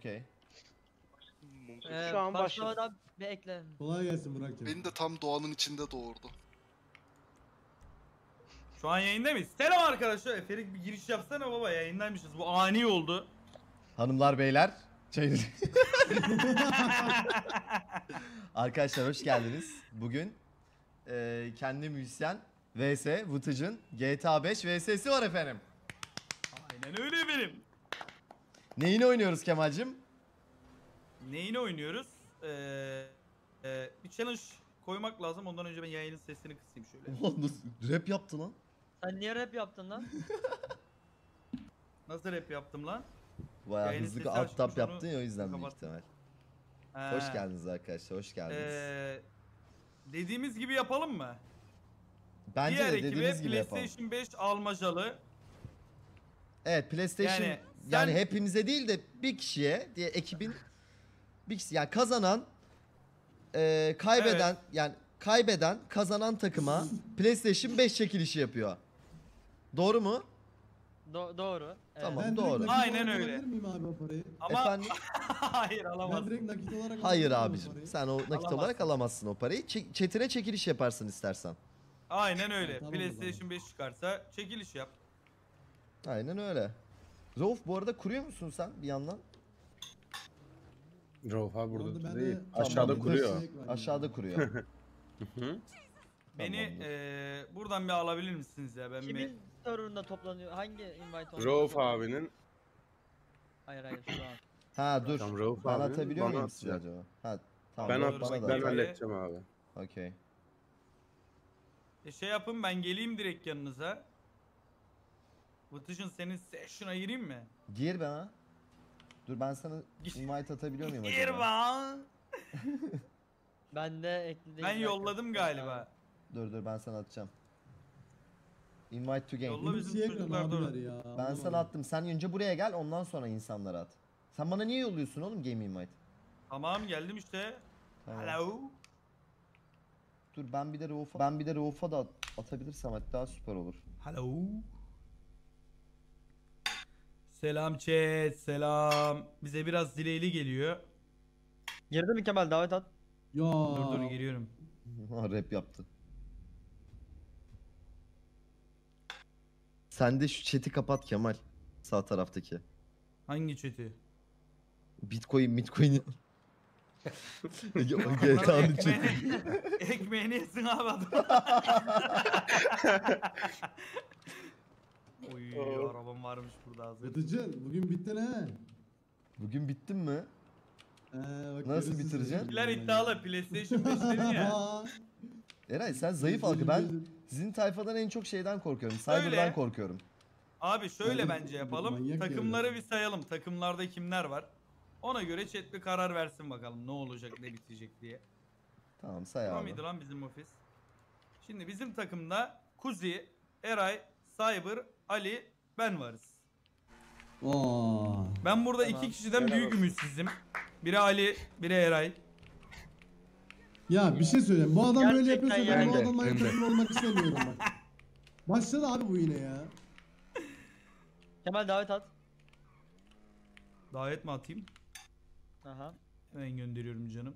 Okey. Ee, Şu an başladı. bir ekle. Kolay gelsin Burak'cığım. Beni de tam doğanın içinde doğurdu. Şu an yayında mıyız? Selam arkadaşlar. Eferik bir giriş yapsana baba yayındaymışız. Bu ani oldu. Hanımlar beyler. Şey... Arkadaşlar hoş geldiniz. Bugün e, kendi müzisyen vs Vıtıcın GTA 5 vs'si var efendim. Aynen öyle benim. Neyini oynuyoruz Kemal'cim? Neyini oynuyoruz? Ee, e, bir challenge koymak lazım. Ondan önce ben yayının sesini kısayım şöyle. Ulan nasıl rap yaptı lan. Sen niye rap yaptın lan? Nasıl rap yaptım lan? Bayağı Yayının hızlı sesi alt tap yaptın ya o yüzden büyük kapattım. ihtimal. He. Hoş geldiniz arkadaşlar hoş geldiniz. Ee, dediğimiz gibi yapalım mı? Bence Diğer de ekibe dediğiniz gibi yapalım. PlayStation 5 almacalı. Evet PlayStation yani, Yani hepimize değil de bir kişiye diye ekibin bir kişi yani kazanan e, kaybeden yani kaybeden kazanan takıma PlayStation 5 çekilişi yapıyor. Doğru mu? Do- doğru. Evet. Tamam. Ben doğru. direkt nakit Aynen olarak öyle. alabilir miyim abi o parayı? Ama Efendim? hayır Ben alamaz. direkt nakit olarak Hayır alabilir miyim o abicim. parayı? Sen o nakit Alamazsın. olarak alamazsın o parayı. Ç- chatine çekiliş yaparsın istersen. Aynen öyle. Tamam o PlayStation zaman. 5 çıkarsa çekiliş yap. Aynen öyle. Rauf bu arada kuruyor musun sen bir yandan? Rauf abi Orada burada değil. de- Aşağıda Tamam, kuruyor. Şey var Aşağıda kuruyor. Hı? Beni eee, buradan bir alabilir misiniz ya? Ben bir... Kimin serverında toplanıyor? Hangi invite oldu? Rauf abinin Hayır hayır şu an. Ha dur. Tam Rauf Ben abinin atabiliyor bana muyum size atacak. acaba? Ha tamam. Ben, Doğru, at, bana da ben at. halledeceğim abi. Okey. E şey yapın ben geleyim direkt yanınıza. Vıtışın senin session'a gireyim mi? Gir bana. Dur ben sana invite atabiliyor muyum Gir acaba? bana. Ben de ekledim. Ben yolladım galiba. Dur dur ben sana atacağım. Invite to game. Yolla bizim çocuklar doğru. ya. Ben anlamadım. sana attım. Sen önce buraya gel ondan sonra insanlara at. Sen bana niye yolluyorsun oğlum game invite? Tamam geldim işte. Tamam. Hello. Dur ben bir de Rauf'a ben bir de Rauf'a da at- atabilirsem hatta süper olur. Hello. Selam chat, selam. Bize biraz dileyli geliyor. Girdi mi Kemal davet at. Ya. Dur dur giriyorum. Ha rap yaptı. Sen de şu chat'i kapat Kemal. Sağ taraftaki. Hangi chat'i? Bitcoin, Bitcoin. GTA'nın chat'i. Ekmeğini, ekmeğini yesin abi adam. Oy arabam varmış burada hazır. Yatıcın bugün bittin he. Bugün bittin mi? Ee, bak Nasıl görürsün bitireceksin? seni. Bizler iddialı PlayStation 5 dedin ya. Eray sen zayıf algı. Ben sizin tayfadan en çok şeyden korkuyorum. Öyle. Cyber'dan korkuyorum. Abi şöyle bence yapalım. manyak Takımları yani. bir sayalım. Takımlarda kimler var? Ona göre chat bir karar versin bakalım ne olacak ne bitecek diye. Tamam say Tamam abi. mıydı lan bizim ofis? Şimdi bizim takımda Kuzi, Eray, Cyber, Ali, ben varız. Oo. Ben burada Tamam. iki kişiden Helal büyük olsun. ümitsizim. Biri Ali, biri Eray. Ya bir şey söyleyeyim. Bu adam böyle Gerçekten yapıyorsa ben yani. bu adamla Ben de. takım olmak istemiyorum bak. Başladı abi bu yine ya. Kemal davet at. Davet mi atayım? Aha. Hemen gönderiyorum canım.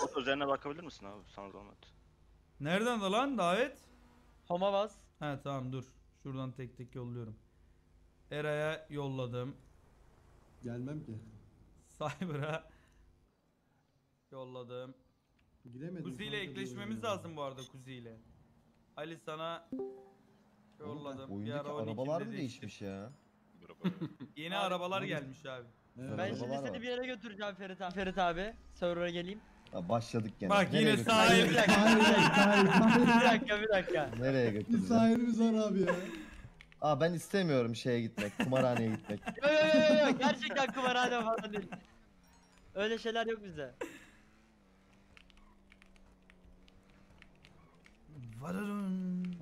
Kod üzerine bakabilir misin abi sana zahmet? Nereden de lan davet? Home'a bas. He tamam dur. Şuradan tek tek yolluyorum. Eray'a yolladım. Gelmem ki. Cyber'a yolladım. Gidemedim. Kuzi ile kanka ekleşmemiz oyuna. lazım bu arada Kuzi ile. Ali sana yolladım. Bir Oyundaki ara 12'de arabalar mı değişti. değişmiş ya? Yeni arabalar gelmiş abi. Evet. Ben Arabalar şimdi var. seni bir yere götüreceğim Ferit abi. Ferit abi. Server'a geleyim. Ya başladık gene. Bak Nereye yine götür- sağ el. Bir dakika, bir dakika, bir dakika, bir dakika. Nereye Bir götüreceğim? sahibimiz var abi ya. Aa ben istemiyorum şeye gitmek. Kumarhaneye gitmek. Yo yo yo yo, yo gerçekten kumarhane falan değil. Öyle şeyler yok bizde. Varırın.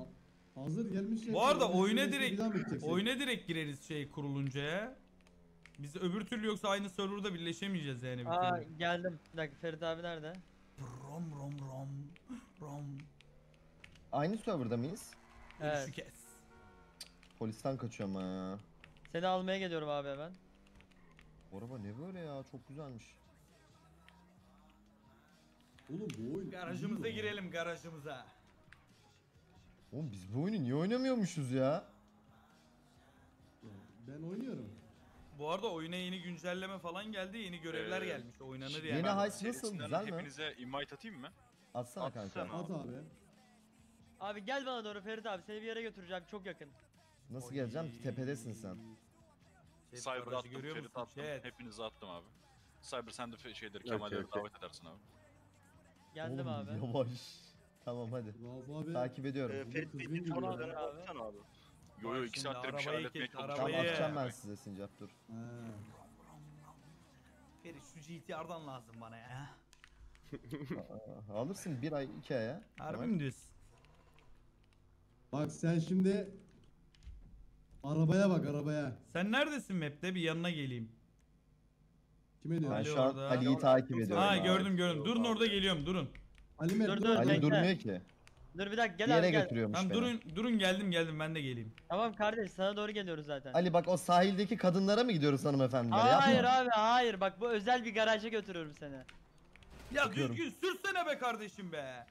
Hazır gelmiş ya. Bu arada oyuna direkt oyuna direkt gireriz şey kurulunca ya. Biz öbür türlü yoksa aynı serverda birleşemeyeceğiz yani bir Aa kere. geldim. Bir dakika Ferit abi nerede? Rom rom rom rom. Aynı serverda mıyız? Evet. Şu kes. Polisten kaçıyorum ha. Seni almaya geliyorum abi hemen. Bu araba ne böyle ya? Çok güzelmiş. Oğlum bu oyun. Garajımıza iyi ya. girelim garajımıza. Oğlum biz bu oyunu niye oynamıyormuşuz? Ya, Ben oynuyorum. Bu arada oyuna yeni güncelleme falan geldi. Yeni görevler Ee, gelmiş. Oynanır yani. Yeni Heist nasıl? serisinden Güzel mi? Hepinize invite atayım mı? Atsana kanka. At abi. Abi gel bana doğru Ferit abi seni bir yere götüreceğim çok yakın. Nasıl geleceğim ki? Tepedesin sen. Chat Cyber'da garajı attım, görüyor Ferit musun? attım. Chat. Hepinize attım abi. Cyber sen de fe- şeyleri Kemal'leri okey. davet edersin abi. Geldim Oğlum, abi. Yavaş. Tamam hadi. Abi. Takip ediyorum. Ee, Ferit kızgın bir gibi Abi. abi. Yo yo iki şimdi saattir bir şey arabayı halletmeye çalışıyorum. Tamam atacağım ben size Sincap dur. Ferit şu GTR'dan lazım bana ya. Aa, Alırsın bir ay iki aya. Harbi mi diyorsun? Bak sen şimdi arabaya bak arabaya. Sen neredesin map'te? Bir yanına geleyim. Kime diyor? Ben Ali şu an orada. Ali'yi takip ediyorum. Ha abi. gördüm gördüm. Durun orada geliyorum durun. Ali Mert Dur, dur. dur. Ali Bekle. durmuyor ki. Dur bir dakika gel yere abi gel. götürüyormuş Tamam beni. durun durun geldim geldim ben de geleyim. Tamam kardeş sana doğru geliyoruz zaten. Ali bak o sahildeki kadınlara mı gidiyoruz hanımefendilere? hayır Yapma. abi hayır bak bu özel bir garaja götürüyorum seni. Ya Bakıyorum. düzgün sürsene be kardeşim be.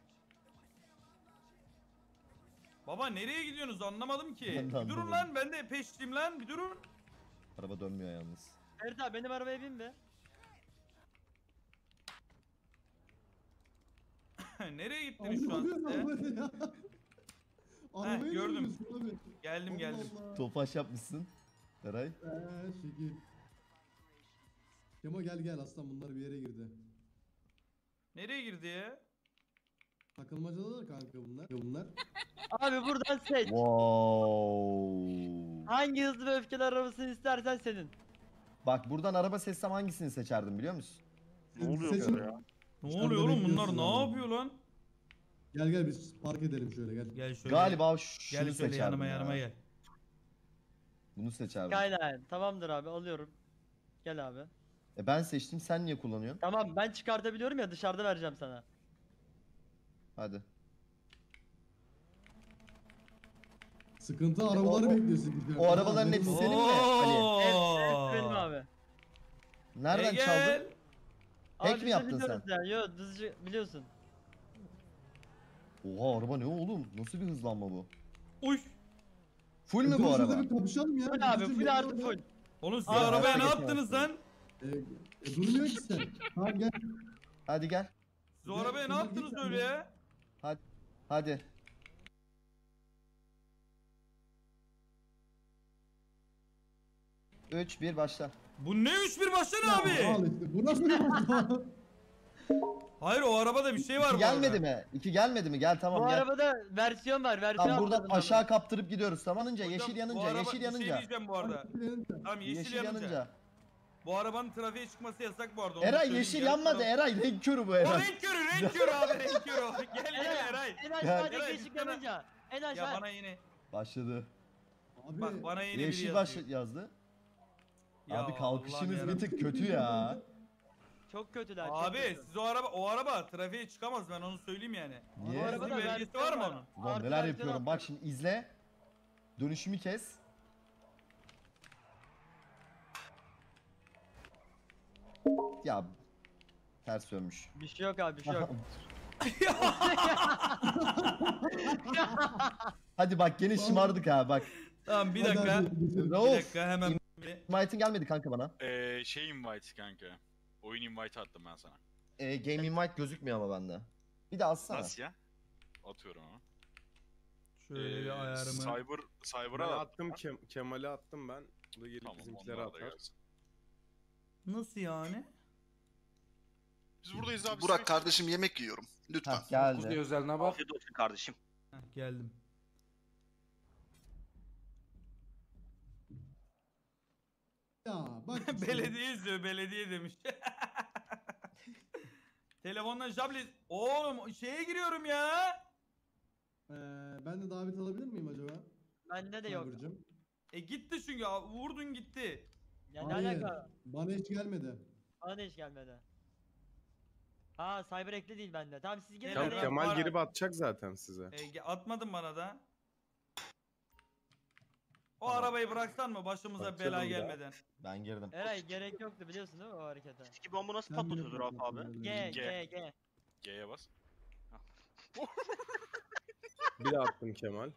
Baba nereye gidiyorsunuz anlamadım ki. Ben de bir durun anlamadım. lan ben de peşliyim lan bir durun. Araba dönmüyor yalnız. Ferit abi benim arabaya bin be. nereye gittiniz şu an ya? Arabaya gördüm. gördüm. Abi. Geldim geldim. Allah. Tofaş yapmışsın. Eray. Eee şekil. Kemo gel gel aslan bunlar bir yere girdi. Nereye girdi ya? Takılmacada da kanka bunlar. Bunlar. Abi buradan seç. Wow. Hangi hızlı ve öfkeli arabasını istersen senin. Bak buradan araba seçsem hangisini seçerdim biliyor musun? Ne oluyor böyle ya? Ne oluyor oğlum bunlar ne abi. yapıyor lan? Gel gel biz park edelim şöyle gel. Gel şöyle. Galiba şunu Gel şöyle yanıma ya. yanıma gel. Bunu seçerdim. Skyline. Tamamdır abi alıyorum. Gel abi. E ben seçtim sen niye kullanıyorsun? Tamam ben çıkartabiliyorum ya dışarıda vereceğim sana. Hadi. Sıkıntı arabaları o- bekliyorsun. o arabaların hepsi senin mi Ali? Evet, benim abi. Nereden çaldın? Hack mi yaptın biliyoruz Yani. Yo hızlıca biliyorsun. Oha araba ne oğlum? Nasıl bir hızlanma bu? Uy. Full mü bu araba? bir kapışalım ya. Full abi full artı full. Oğlum siz Abi, arabaya ne yaptınız yaptın. lan? E, e, durmuyor ki sen. Tamam gel. Hadi gel. Siz o arabaya ne yaptınız öyle sen ya? Hadi. Üç, bir başla. Bu ne 3-1 başladı Ya, abi? Al işte. Bu nasıl bir araba? Hayır o arabada bir şey var İki bu gelmedi mi? İki gelmedi mi? Gel tamam Bu gel. arabada versiyon var versiyon Tamam buradan atladım abi. aşağı kaptırıp gidiyoruz. Tamam yanınca, Hocam, yeşil bu yanınca, araba- yeşil Bir şey yanınca. diyeceğim bu arada. Tamam yeşil, Yeşil yanınca. yanınca. Bu arabanın trafiğe çıkması yasak bu arada. onu Eray söyleyeyim. yeşil Yarın yanmadı. sabah- Eray renk körü bu O Eray. renk körü renk körü abi renk körü. o. Gel gel Eray, Eray. En aşağıdaki Eray, ışık bir tane- yanınca. En Ya aşağı. bana yine Başladı. Abi. bak bana yine biri Yeşil yazıyor. baş yazdı. Ya Abi kalkışınız Allah'ım bir tık kötü ya. Çok kötüler. çok Abi kötü. siz o araba o araba trafiğe çıkamaz ben onu söyleyeyim yani. Bu Niye? arabada Sizin belgesi var mı onun? Ulan neler yapıyorum. Bak şimdi izle. Dönüşümü kes. Ya ters dönmüş. Bir şey yok abi bir şey yok. Hadi bak gene şımardık ha bak. Tamam bir dakika. Bir dakika hemen. Invite'in gelmedi kanka bana. Ee, şey invite kanka. Oyun invite attım ben sana. Ee, game invite gözükmüyor ama bende. Bir de alsana. Nasıl ya? Atıyorum ama. Şöyle bir Ee, ayarımı. Cyber, Cyber'a da attım Kem Kemal'e attım ben. Bu da gelip Tamam bizimkilere onlar da atar. gelsin. Nasıl yani? Biz buradayız abi. Burak kardeşim yemek yiyorum. Lütfen. Heh, geldi. özeline bak. Afiyet olsun kardeşim. Heh, geldim. Ya bak. işte. belediye izliyor belediye demiş. Telefondan Jabli. Oğlum şeye giriyorum ya. Ee, ben de davet alabilir miyim acaba? Bende de yok. Cyber'cığım? E gitti çünkü vurdun gitti. Ya ne Hayır. alaka? Bana hiç gelmedi. Bana da hiç gelmedi. Ha cyber ekli değil bende. Tamam siz gelin. Tamam, oraya. Kemal var girip atacak zaten size. E, ge- atmadın bana da. O arabayı bıraksan mı başımıza Bırakacağım bela da. gelmeden? Ben girdim. Eray gerek yoktu biliyorsun değil mi o harekete? Eski bomba nasıl bile patlatıyordur Rauf abi? G. G G. G'ye bas. Bir de attım Kemal.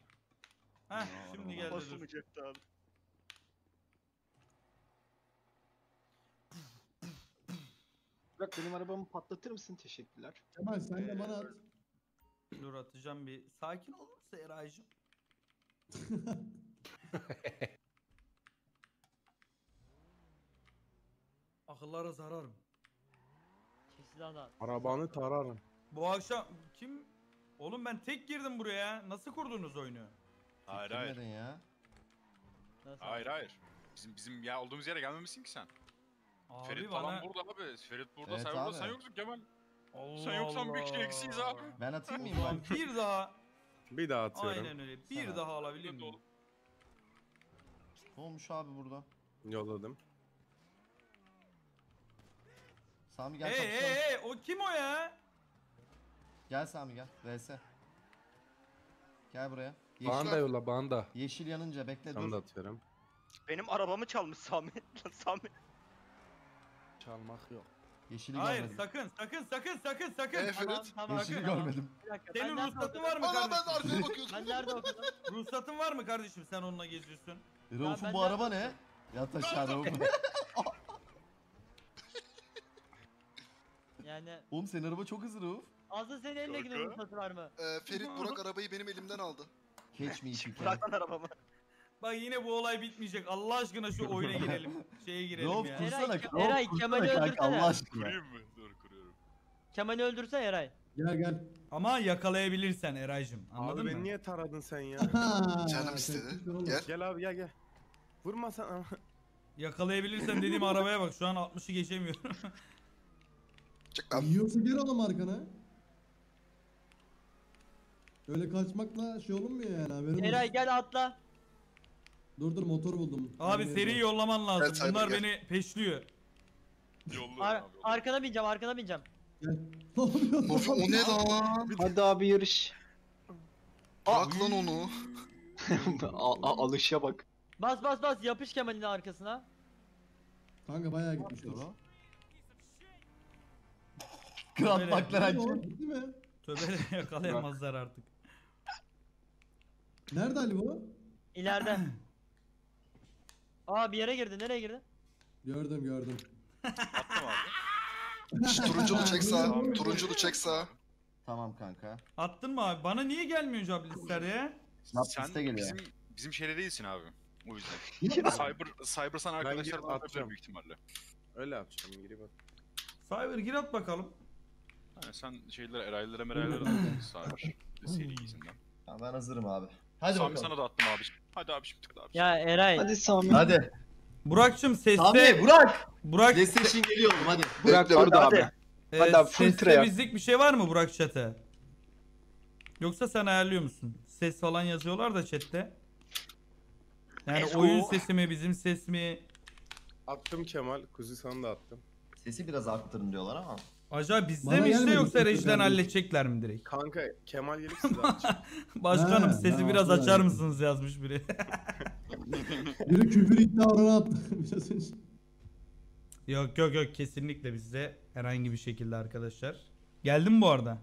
Heh şimdi geldi dur. Basılmayacaktı abi. Bırak benim arabamı patlatır mısın? Teşekkürler. Kemal sen de bana at. Dur atacağım bir. Sakin olur musun Eray'cığım? Akıllara zararım. Kesin. Arabanı tararım. Bu akşam kim? Oğlum ben tek girdim buraya. Nasıl kurdunuz oyunu? Hayır hayır. Girmedin ya. Nasıl? Hayır hayır. Bizim bizim ya olduğumuz yere gelmemişsin ki sen. Abi Ferit bana... falan burada abi. Ferit burada, Evet sen burada, abi. sen yoksun Kemal. Allah Sen yoksan bir kişi eksiyiz abi. Ben atayım mı Ulan invite? bir daha. Bir daha atıyorum. Aynen öyle. Bir Sana. daha alabilir miyim? Ne olmuş abi burada? Yolladım. Sami gel Hey kapışalım. hey hey o kim o ya? Gel Sami gel. VS. Gel buraya. Yeşil, yolla bana da. yeşil yanınca bekle dur. da atıyorum. Benim arabamı çalmış Sami. Lan Sami. Çalmak yok. Yeşili Hayır görmedim. sakın sakın sakın sakın sakın. Evet. Tamam tamam. Yeşili Sakın. görmedim. Bir dakika. Senin ben nerede ruhsatın okudum? var mı Ana ben kardeşim? arkaya bakıyordum. Ben nerede okudum? Ruhsatın var mı kardeşim sen onunla geziyorsun? E, Rauf'un ben bu de- araba ne? Yat aşağı Rauf. Yani Oğlum senin araba çok hızlı Rauf. Aslı senin elindeki Kanka. ruhsatı var mı? Ee, Ferit Burak arabayı benim elimden aldı. Catch me if you can. Arabamı. Bak yine bu olay bitmeyecek. Allah aşkına şu oyuna girelim. Şeye girelim Rauf ya. kursana. Eray, Rauf Eray, kursana Kemal'i kanka, öldürsene. Allah aşkına. Kurayım mı? Dur kuruyorum. Kemal'i öldürsen Eray. Gel gel. Ama yakalayabilirsen Eray'cım. Anladın abi mı? beni niye taradın sen ya? Canım istedi. Gel. gel abi gel gel. Vurma sen ama. Yakalayabilirsen dediğim arabaya bak. Şu an 60'ı geçemiyorum. Çık lan. Yiyorsa gel oğlum arkana. Öyle kaçmakla şey olunmuyor yani haberin Eray olsun. gel atla. Dur dur motor buldum. Abi Nereye seri bak. yollaman lazım. Evet, Cyber Bunlar gel. beni peşliyor. Yolluyorum Ar- abi. arkana bineceğim arkana bineceğim. Gel. Ne yapıyorsun? O ne lan? Hadi abi yarış. Bırak lan onu. A- a- alışa bak. Bas bas bas yapış Kemal'in arkasına. Kanka bayağı gitmiş o. oğlum, Gitti mi? Tövbe yakalayamazlar artık. Nerede Ali bu? İleride. Aa bir yere girdi. Nereye girdi? Gördüm gördüm. Attım abi. Turunculu çek sağ. Turunculu çek sağ. Tamam kanka. Attın mı abi? Bana niye gelmiyor joblistler ya? Snap Sen liste geliyor. bizim bizim şeyde değilsin abi. O yüzden. Cyber Cyber sana arkadaşlar girip da atabilir atacağım. büyük ihtimalle. Öyle yapacağım gireyim bak. Cyber gir at bakalım. Yani sen şeylere eraylara meraylara da atıyorsun Cyber. Seri izinden. Ben hazırım abi. Hadi Sami bakalım. sana da attım abi. Hadi abi şimdi tıkla abi. Ya Eray. Hadi Sami. Hadi. Burak'cım seste... Sami Burak. Burak PlayStation geliyor oğlum hadi. Bırak Bekle, orada abi. hadi abi, full seste try yap. bizlik bir şey var mı Burak chat'e? Yoksa sen ayarlıyor musun? Ses falan yazıyorlar da chat'te. Yani Ezo. oyun sesi mi bizim ses mi? Attım Kemal. Kuzi sana da attım. Sesi biraz arttırın diyorlar ama. Acaba bizde Bana mi işte gelmedi, yoksa çok rejiden halledecekler mi direkt? Kanka Kemal gelip size. Başkanım He, sesi ben biraz açar ben. mısınız yazmış biri. Biri küfür iddia oranı attı. Biraz önce. yok yok yok kesinlikle bizde herhangi bir şekilde arkadaşlar. Geldim bu arada.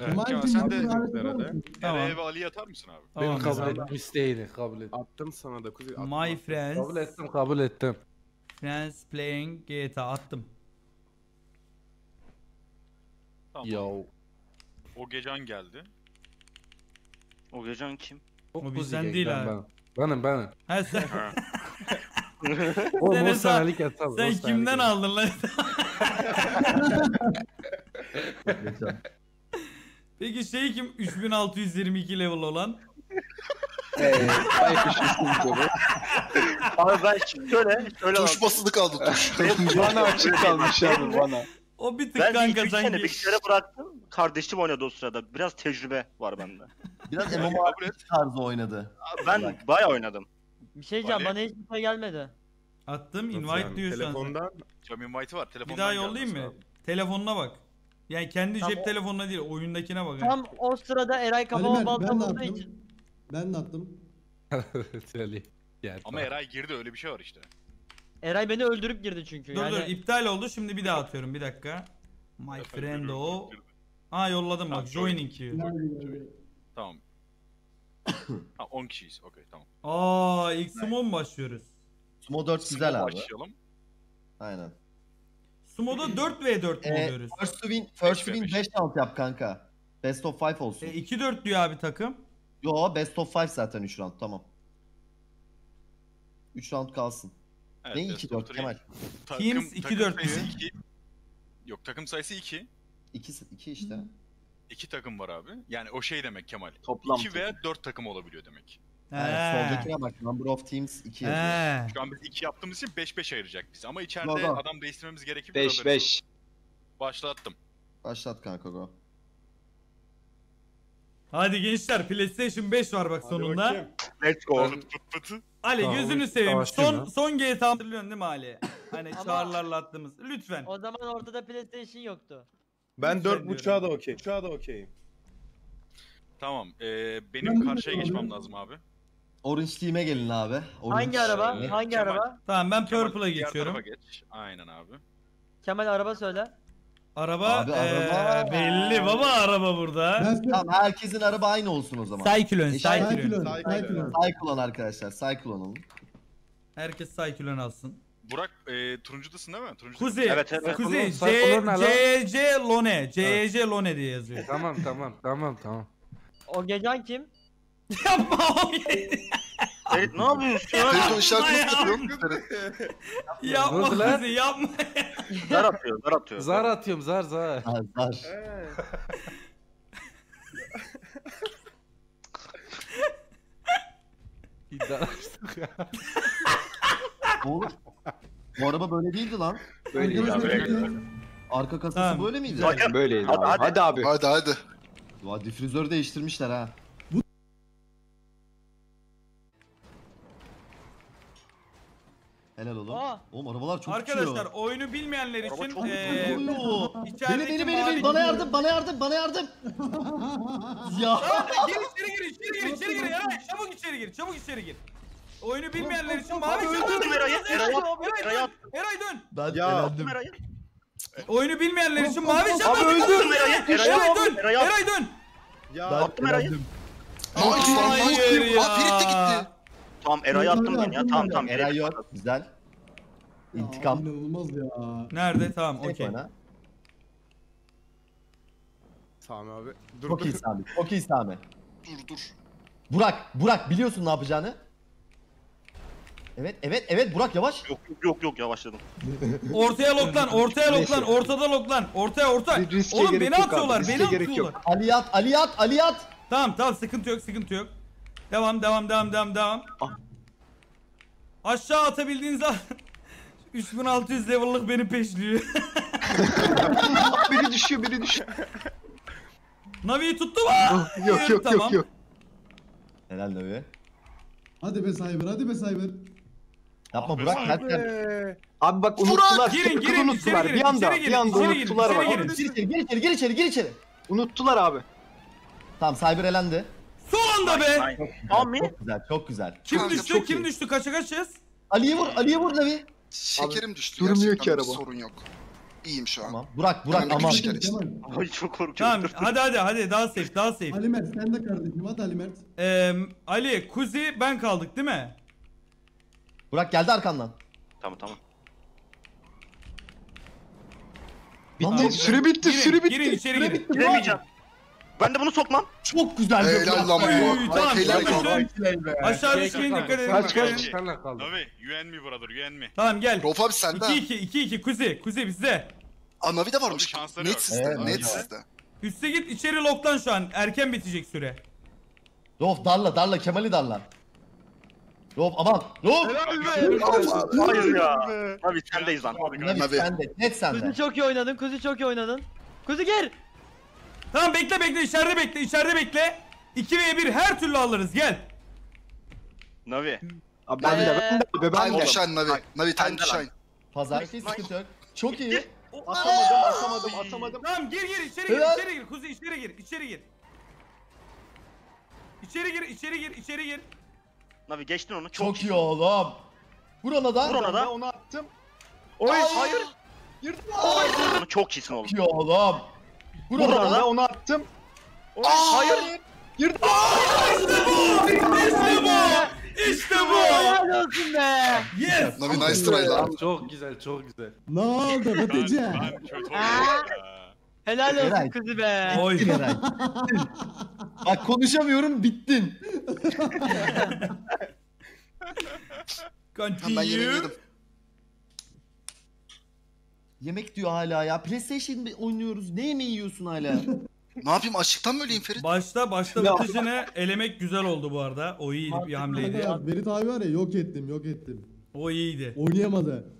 Evet, Kemal Kemal sen de herhalde. olmuş. Tamam. Eray'a ve Ali'ye atar mısın abi? Tamam. Benim kabul Tamam. ettim isteğini kabul et. attım sana da Kuzi. attım, My attım. friends. Kabul ettim kabul ettim. Friends playing GTA attım. Tamam. Yo. O gecen geldi. O gecen kim? O bizden değil ben- abi. ben. Benim benim. Ha sen, Ha. O Sen o senelik hesap. sen kimden aldın lan? Peki şey kim 3622 level olan? Eee. Abi ben şimdi şöyle şöyle Tuş basılı kaldı tuş. Bana açık kalmış abi bana. O bir tık Ben kanka ilk üç sene bilgisayara bıraktım. Kardeşim oynadı o sırada. Biraz tecrübe var bende. Biraz Yani MMO tarzı oynadı. Ben bayağı oynadım. Bir şey diyeceğim bana hiçbir şey gelmedi. Attım invite yani? diyor. Telefondan Cam invite'ı var. Telefondan Bir daha yollayayım mı? Telefonuna bak. Yani kendi Tamam, cep o- telefonuna değil oyundakine bak. Tam o sırada Eray kafama Mert ben balta de vurduğu attım. için. Ben de attım. Gel. Ama Eray girdi öyle bir şey var işte. Eray beni öldürüp girdi çünkü. Dur yani... dur iptal oldu şimdi bir daha atıyorum bir dakika. My friend o. Aa yolladım bak joining diyor. Tamam. ha 10 kişiyiz. Okey tamam. Aa ilk sumo mu başlıyoruz? Sumo 4 güzel Smoke abi. Başlayalım. Aynen. Sumo'da 4v4 mü Ee, oluyoruz? first to win, first to win beş. 5 round yap kanka. Best of 5 olsun. E, 2-4 diyor abi takım. Yo best of 5 zaten 3 round tamam. 3 round kalsın. Evet, ne best 2 of 4 three. Kemal? Takım, Teams takım iki, dört sayısı mü? iki. Yok takım sayısı 2. 2 2 işte. 2 takım var abi. Yani o şey demek Kemal. Toplam. 2 veya 4 takım olabiliyor demek. Yani He. soldakine bak number of teams 2 yazıyor. Şu an biz 2 yaptığımız için 5-5 ayıracak bizi. Ama içeride Go, go. adam değiştirmemiz gerekiyor. 5 5. Başlattım. Başlat kanka go. Hadi gençler PlayStation 5 var bak sonunda. Let's go. Ali Tamam, gözünü seveyim. Son son GTA hatırlıyorsun değil mi Ali? Hani Ama- çağrılarla attığımız. Lütfen. O zaman ortada PlayStation yoktu. Ben Lütfen 4.5'a da okey. 4.5'a da okeyim. Tamam. Ee, benim karşıya geçmem lazım abi. Orange Team'e gelin abi. Orange Hangi araba? Hangi Kemal. araba? Tamam ben Kemal, Purple'a diğer geçiyorum. tarafa geç. Aynen abi. Kemal araba söyle. Araba, Abi, eee, araba. belli baba araba burada. Size Tamam herkesin araba aynı olsun o zaman. Cyclone, Eşit- Cyclone. Cyclone, Cyclone. Cyclone arkadaşlar. Cyclone olun. Herkes Cyclone alsın. Burak e, turuncudasın değil mi? Turuncu Kuzey, Evet, evet. Kuzey, C, Cyclone ne lan? C, Lone, C, Lone diye yazıyor. Tamam tamam tamam tamam. O gecan kim? Yapma oğlum. Ferit ne yapıyorsun ya. nasıl yapıyor? Ferit. yapma lan? Kuzey, yapma. Zar atıyor, zar atıyor. Zar atıyorum zar zar. Ha, zar. İddialaştık ya. Oğlum. Bu araba böyle değildi lan. Arkadaşlar, abi. Böyle. Arka kasası Tamam. böyle miydi? Böyleydi Hadi, abi. hadi. Hadi abi. Hadi hadi. Vay difüzörü değiştirmişler ha. Helal oğlum. Aa. Oğlum arabalar çok Arkadaşlar uçuyor. oyunu bilmeyenler Araba için çok eee Beni beni beni mavi- beni bana yardım bana yardım bana yardım. ya. Gir içeri gir içeri gir içeri gir Eray çabuk içeri gir çabuk içeri gir. Oyunu bilmeyenler için mavi Öldürdüm Eray'ı. Eray'ı at. Eray'ı at. Eray dön. Ben Ya. elendim. Oyunu bilmeyenler için mavi çabuk. Abi öldürdüm Eray'ı. Eray dön. Eray dön. Ya Ben Attım Eray'ı. elendim. Hayır. Aa Ferit de ya. gitti. Tamam Eray'ı attım ben ya. Tamam tamam. Eray yok. Güzel. İntikam. İnanılmaz ya. Nerede? Tamam okey. Sami abi. Dur Çok dur. iyi Sami. Çok iyi Sami. Dur dur. Burak, Burak biliyorsun ne yapacağını. Evet, evet, evet Burak yavaş. Yok yok yok yok yavaşladım. Ortaya loklan, ortaya loklan, ortada loklan, ortaya orta. Riske Oğlum beni abi, atıyorlar, riske beni gerek atıyorlar. yok. Ali at, Ali at, Ali at. Tamam tamam sıkıntı yok, sıkıntı yok. Devam, devam, devam, devam, devam. Ah. Aşağı atabildiğiniz an 3600 level'lık beni peşliyor. biri düşüyor biri düşüyor. Navi'yi tuttu mu? Oh, yok yok Tamam. yok yok. Helal Navi. Hadi be Cyber, hadi be Cyber. Yapma Ah be Burak, ters. Eee. Abi bak unuttular. Girin, Girin, girin, unuttular. içeri Bir girin, anda, içeri girin, bir anda içeri girin, unuttular içeri bak. girin. Gir içeri, gir içeri, gir içeri, gir içeri. Unuttular abi. Tamam Cyber elendi. Son anda be. Mı? Çok güzel, çok güzel. Kim Kanka, düştü? çok Kim iyi. düştü? Kaça kaçacağız? Ali'ye vur, Ali'ye vur Navi. Şekerim düştü. durmuyor Gerçekten ki bir araba. Sorun yok. İyiyim şu an. Tamam. Burak, Burak de aman. kere. Kemal. Ay çok korkuyorum. Tamam, hadi hadi hadi daha safe, daha safe. Ali Mert sen de kardeşim. Hadi Ali Mert. Ee, Ali, Kuzi, ben kaldık değil mi? Burak geldi arkandan. Tamam tamam. Bitti. lan, Süre bitti. Girin, Süre bitti. girin içeri girin. bitti, Burak. Giremeyeceğim. Ben de bunu sokmam. Çok güzel. Helal lan Oy, bu. tamam, Helal tamam. lan. Aşağı Şey düşmeyin dikkat edin. Kaç, kaldı, kaç? Senle kaldı. Navi, you and me brother, you and me. Tamam gel. Rauf abi sende. 2-2, 2-2 Kuzi, Kuzi bizde. Aa Navi de varmış. Net sizde, net sizde. Üste git içeri loklan şu an. Erken bitecek süre. Rof darla, darla, Kemal'i darla. Rof aman. Rof. Hayır ya. Abi sendeyiz lan. Navi Navi. sende, net sende. Kuzi çok iyi oynadın. Kuzi çok iyi oynadın. Kuzi gir. Tamam bekle bekle içeride bekle içeride bekle. 2 ve 1 her türlü alırız gel. Navi. Abi ben de ben de abi ben Time de. to shine Navi. Navi time to de shine. Pazar hiç sıkıntı yok. Çok iyi. Atamadım atamadım atamadım. Tamam gir gir içeri gir Helal. içeri gir Kuzi içeri gir içeri gir. İçeri gir içeri gir içeri gir. Navi geçtin onu. Çok, Çok iyi oğlum. Vur ona da. Vur ona da. Ben onu attım. Oy hayır. Onu çok iyisin oğlum. Çok iyi oğlum. Buradan ben da. onu attım. hayır. İşte bu. Helal olsun be. Yes. Navi nice try lan. Çok güzel çok güzel. Ne oldu Batıcı? Ben kötü oldum Aa. Helal olsun Eray. kızı be. Oy. Bak konuşamıyorum bittin. Ben Continue. yemeğimi yedim. Yemek diyor hala ya. PlayStation oynuyoruz. Ne yemeği yiyorsun hala? Ne yapayım açlıktan mı öleyim Ferit? Başta başta Vıtıcın'ı elemek güzel oldu bu arada. O iyi bir hamleydi. Kanka Berit abi var ya yok ettim yok ettim. O iyiydi. Oynayamadı.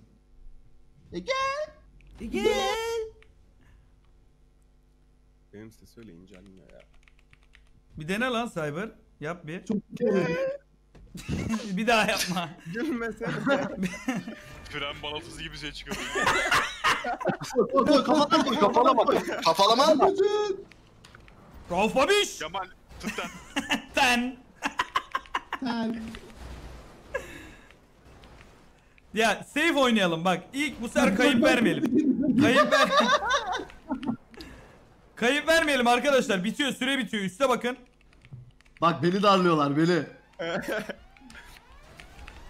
Benim size söyleyince anlıyor ya. Bir dene lan Cyber. Yap bir. Çok bir daha yapma. Gülmesene. Fren balafızı gibi şey çıkıyor. Koy koy kafana koy kafana bak. Kafalama. Batıcı. Rauf Babiş. Kemal tıtten. Ten. Sen. Ya safe oynayalım bak. İlk bu sefer kayıp vermeyelim. Kayıp ver. kayıp vermeyelim arkadaşlar. Bitiyor süre bitiyor. Üste bakın. Bak beni darlıyorlar beni.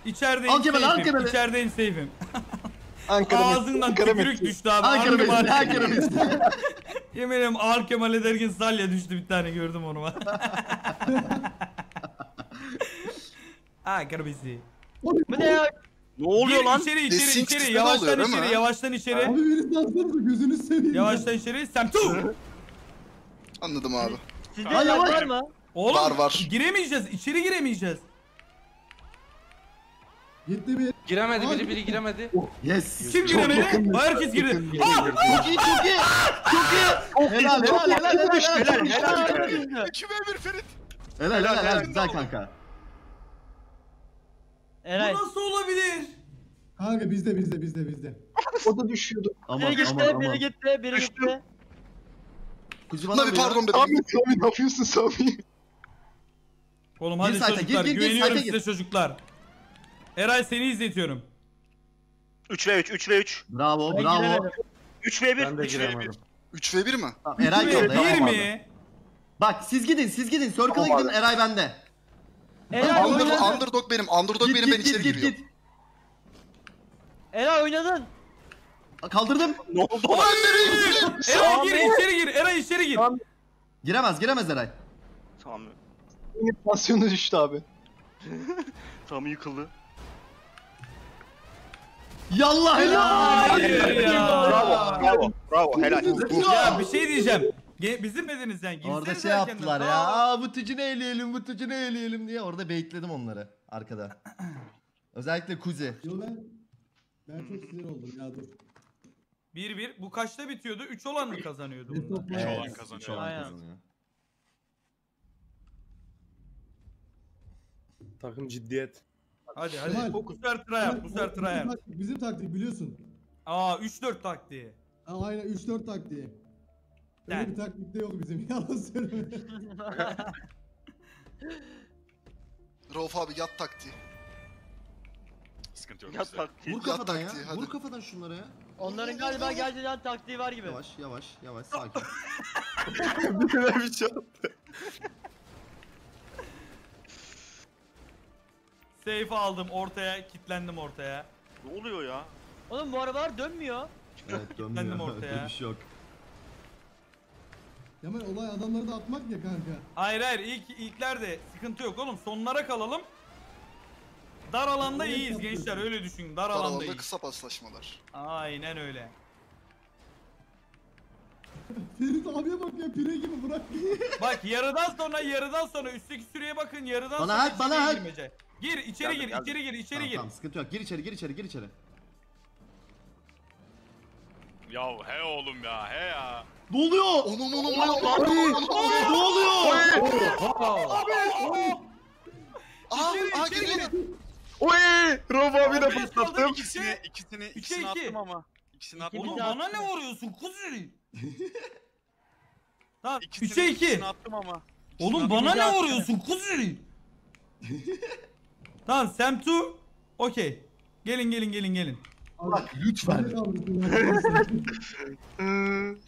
İçerideyim Al Kemal, al safe'im. Kemal'i. İçerideyim safe'im. Ankara Ağzından Ankara tükürük düştü abi. Ankara Messi, Ankara Messi. Yemin ederim ağır Kemal ederken salya düştü bir tane gördüm onu ben. Ankara Messi. Bu ne ya? Ne oluyor Gir lan? içeri içeri Desync içeri yavaştan oluyor, içeri yavaştan içeri. Abi beni satsanıza gözünü seveyim. Yavaştan içeri. Sem tu. Anladım abi. Sizde Ay, yavaş. var mı? Oğlum Var, var. giremeyeceğiz. içeri giremeyeceğiz. Gitti bir. Giremedi biri biri giremedi. Yes. Kim giremedi? Herkes girdi. Aa! Çok iyi çok iyi. Çok iyi. Helal helal helal helal helal. Helal. 2v1 Ferit. Helal helal helal güzel kanka. Eray. Bu nasıl olabilir? Kanka bizde bizde bizde bizde. O da düşüyordu. Aman Biri aman gitti, aman. biri gitti, biri gitti. Kuzu bana ya? pardon Sami bebeğim. Sami ne yapıyorsun Sami? Oğlum hadi çocuklar gir, gir, güveniyorum size çocuklar. Eray seni izletiyorum. 3v3 3v3. Bravo Ben bravo. giremedim. 3v1. Ben de 3v1. giremedim. 3v1 mi? Tamam, Eray yolda. bir yapamadı. mi? Bak siz gidin siz gidin. Circle'a Tamam gidin. Eray bende. Eray Under, oynadın. underdog benim. Underdog Git benim ben içeri git. Eray oynadın. Kaldırdım. Ne oldu lan? Eray gir içeri gir. Eray içeri gir. Giremez giremez Eray. Tamam. Animasyonu düştü abi. Tamam yıkıldı. Yallah helal. Hayır ya. Bravo. Bravo. Bravo. Helal. Ya bir şey diyeceğim. Ge- Bizim dediniz yani. Orada şey yaptılar ya. Aa, bu tücünü eleyelim bu tücünü eleyelim diye orada baitledim onları arkada. Özellikle Kuzi. Yo ben. Ben çok sinir oldum ya dur. 1-1. Bu kaçta bitiyordu? 3 olan mı kazanıyordu Best bunda? of Üç my- olan Üç kazanıyor. olan Aynen. kazanıyor. Takım ciddiyet. Hadi hadi. Kemal. Bu sefer yap. Bu sefer Bizim yap. Bizim taktik biliyorsun. Aa 3-4 taktiği. Aynen 3-4 taktiği. Öyle Yani. bir taktik de yok bizim. Yalan söyleme. Rauf abi yat taktiği. Sıkıntı yok Yat bizde. taktiği. Vur kafadan ya. taktiği, hadi. Vur kafadan şunlara ya. Onların galiba gerçekten taktiği var gibi. Yavaş yavaş yavaş sakin. bir şey Safe aldım ortaya. Kitlendim ortaya. Ne oluyor ya? Oğlum bu arabalar dönmüyor. evet Kendim dönmüyor. ortaya. Dönüş yok. Kemal olay adamları da atmak ya kanka. Hayır hayır ilk ilklerde sıkıntı yok oğlum. Sonlara kalalım. Dar alanda Evet, iyiyiz gençler öyle düşünün. Dar Dar alanda alanda iyiyiz. kısa paslaşmalar. Aynen öyle. Ferit abiye bak ya pire gibi bırak. Bak yarıdan sonra yarıdan sonra üstteki süreye bakın yarıdan Bana sonra hak, bana içeriye hak. girmece. Gir içeri Geldim, gir geldim. içeri gir içeri Tamam, gir. tamam sıkıntı yok. Gir içeri gir içeri gir içeri. Ya he oğlum ya he ya. Ne oluyor? Onu onu onu onu Ne oluyor? Aa, İçeri, aa içeri geliyor. Oy! Rauf abi de Abi, patlattım. İkisini ikisini İki, ikisini iki. attım ama. İkisini attım. Oğlum bana ne vuruyorsun kuzi? tamam İkisini, 3'e 2. ikisini attım ama. Oğlum bana ne vuruyorsun kuzi? Tamam Semtu okey. Gelin gelin gelin gelin. Bak lütfen.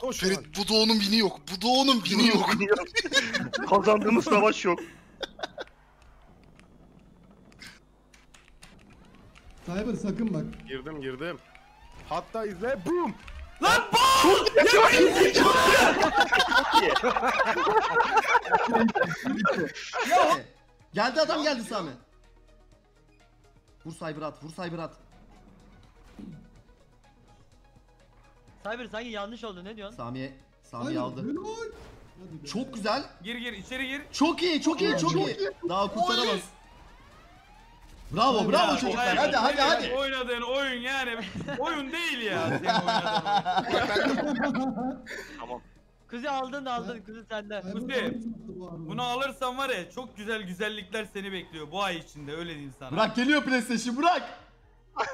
Koş Ferit bu doğunun bini yok. Bu doğunun bini yok. Kazandığımız savaş yok. Cyber sakın bak. Girdim girdim. Hatta izle boom. Lan bu! Ya geldi adam geldi Sami. Vur cyber at, vur cyber at. Cyber sanki yanlış oldu ne diyorsun? Sami'ye Sami Hayır, aldı. helal. Hadi be. Çok güzel. Gir gir içeri gir. Çok iyi, çok iyi, çok iyi. Daha kurtaramaz. Bravo, bravo Ya, çocuklar. Hadi, hadi, hadi. Oynadığın oyun yani oyun değil ya senin oynadığın oyun. Tamam. Kuzi aldın aldın kuzi sende. Cyber Kuzi. Bunu alırsan var ya çok güzel güzellikler seni bekliyor bu ay içinde öyle diyeyim sana. Bırak geliyor PlayStation, bırak.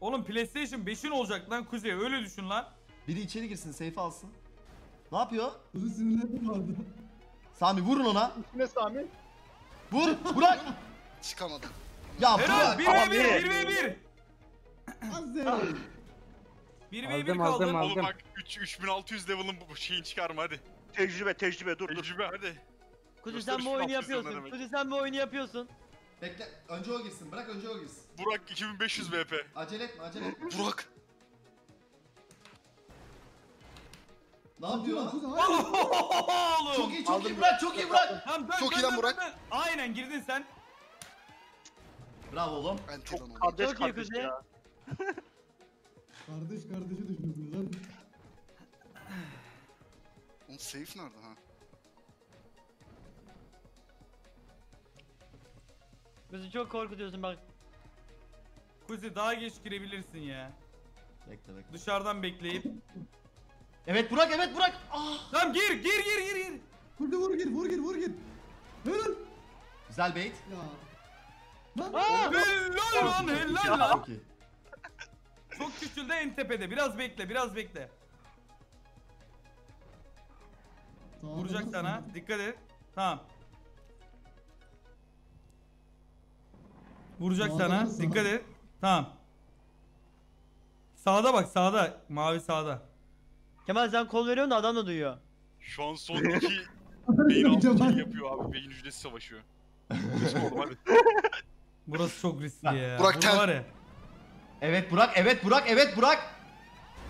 Oğlum PlayStation 5'in olacak lan Kuzey öyle düşün lan. Biri içeri girsin, safe alsın. Ne yapıyor? Kuzi sinirlendi vardı. Sami vurun ona. Ne Sami? Vur, bırak. Çıkamadım. Ya bırak. 1v1 1v1. Azer. 1v1 Aldım, kaldın. aldım, aldım. Oğlum bak 3 3600 level'ın bu şeyini çıkarma hadi. Tecrübe tecrübe dur dur. Tecrübe hadi. Kuzi sen bu oyunu yapıyorsun. Kuzi sen bu oyunu yapıyorsun. Bekle, önce o girsin. Bırak önce o girsin. Burak 2500 VP. Acele etme, acele etme. Burak. Ne yapıyor? Kuzi hayır. Oğlum. Çok iyi, çok iyi bırak, çok iyi bırak. Tamam, dön, Çok dön, iyi lan dön, Burak. dön. Aynen girdin sen. Bravo oğlum. Ben Tiran Çok kardeş Çok iyi kardeş Kuzey. ya. Kardeş kardeşi düşürdünüz lan. Onun safe nerede ha? Kuzi çok korkutuyorsun bak. Kuzi daha geç girebilirsin ya. Bekle, bekle. Dışarıdan bekleyip. Evet Burak, evet Burak. Ah. Tamam gir gir gir gir gir. Vur vur gir vur gir vur gir. Helal. Güzel bait. Ya. Lan. Helal lan helal lan. Küçüldü en tepede. Biraz bekle biraz bekle. Sağda Vuracak nasıl sana. Dikkat et. Tamam. Vuracak Sağda sana. nasıl? Dikkat et. Tamam. Sağda bak sağda. Mavi sağda. Kemal sen kol veriyorsun da adam da duyuyor. Şu an son iki beyin altı Kemal. yapıyor abi. Beyin hücresi savaşıyor. Burası çok riskli ya. Burak Burada tel- var ya. Evet Burak, evet Burak, evet Burak.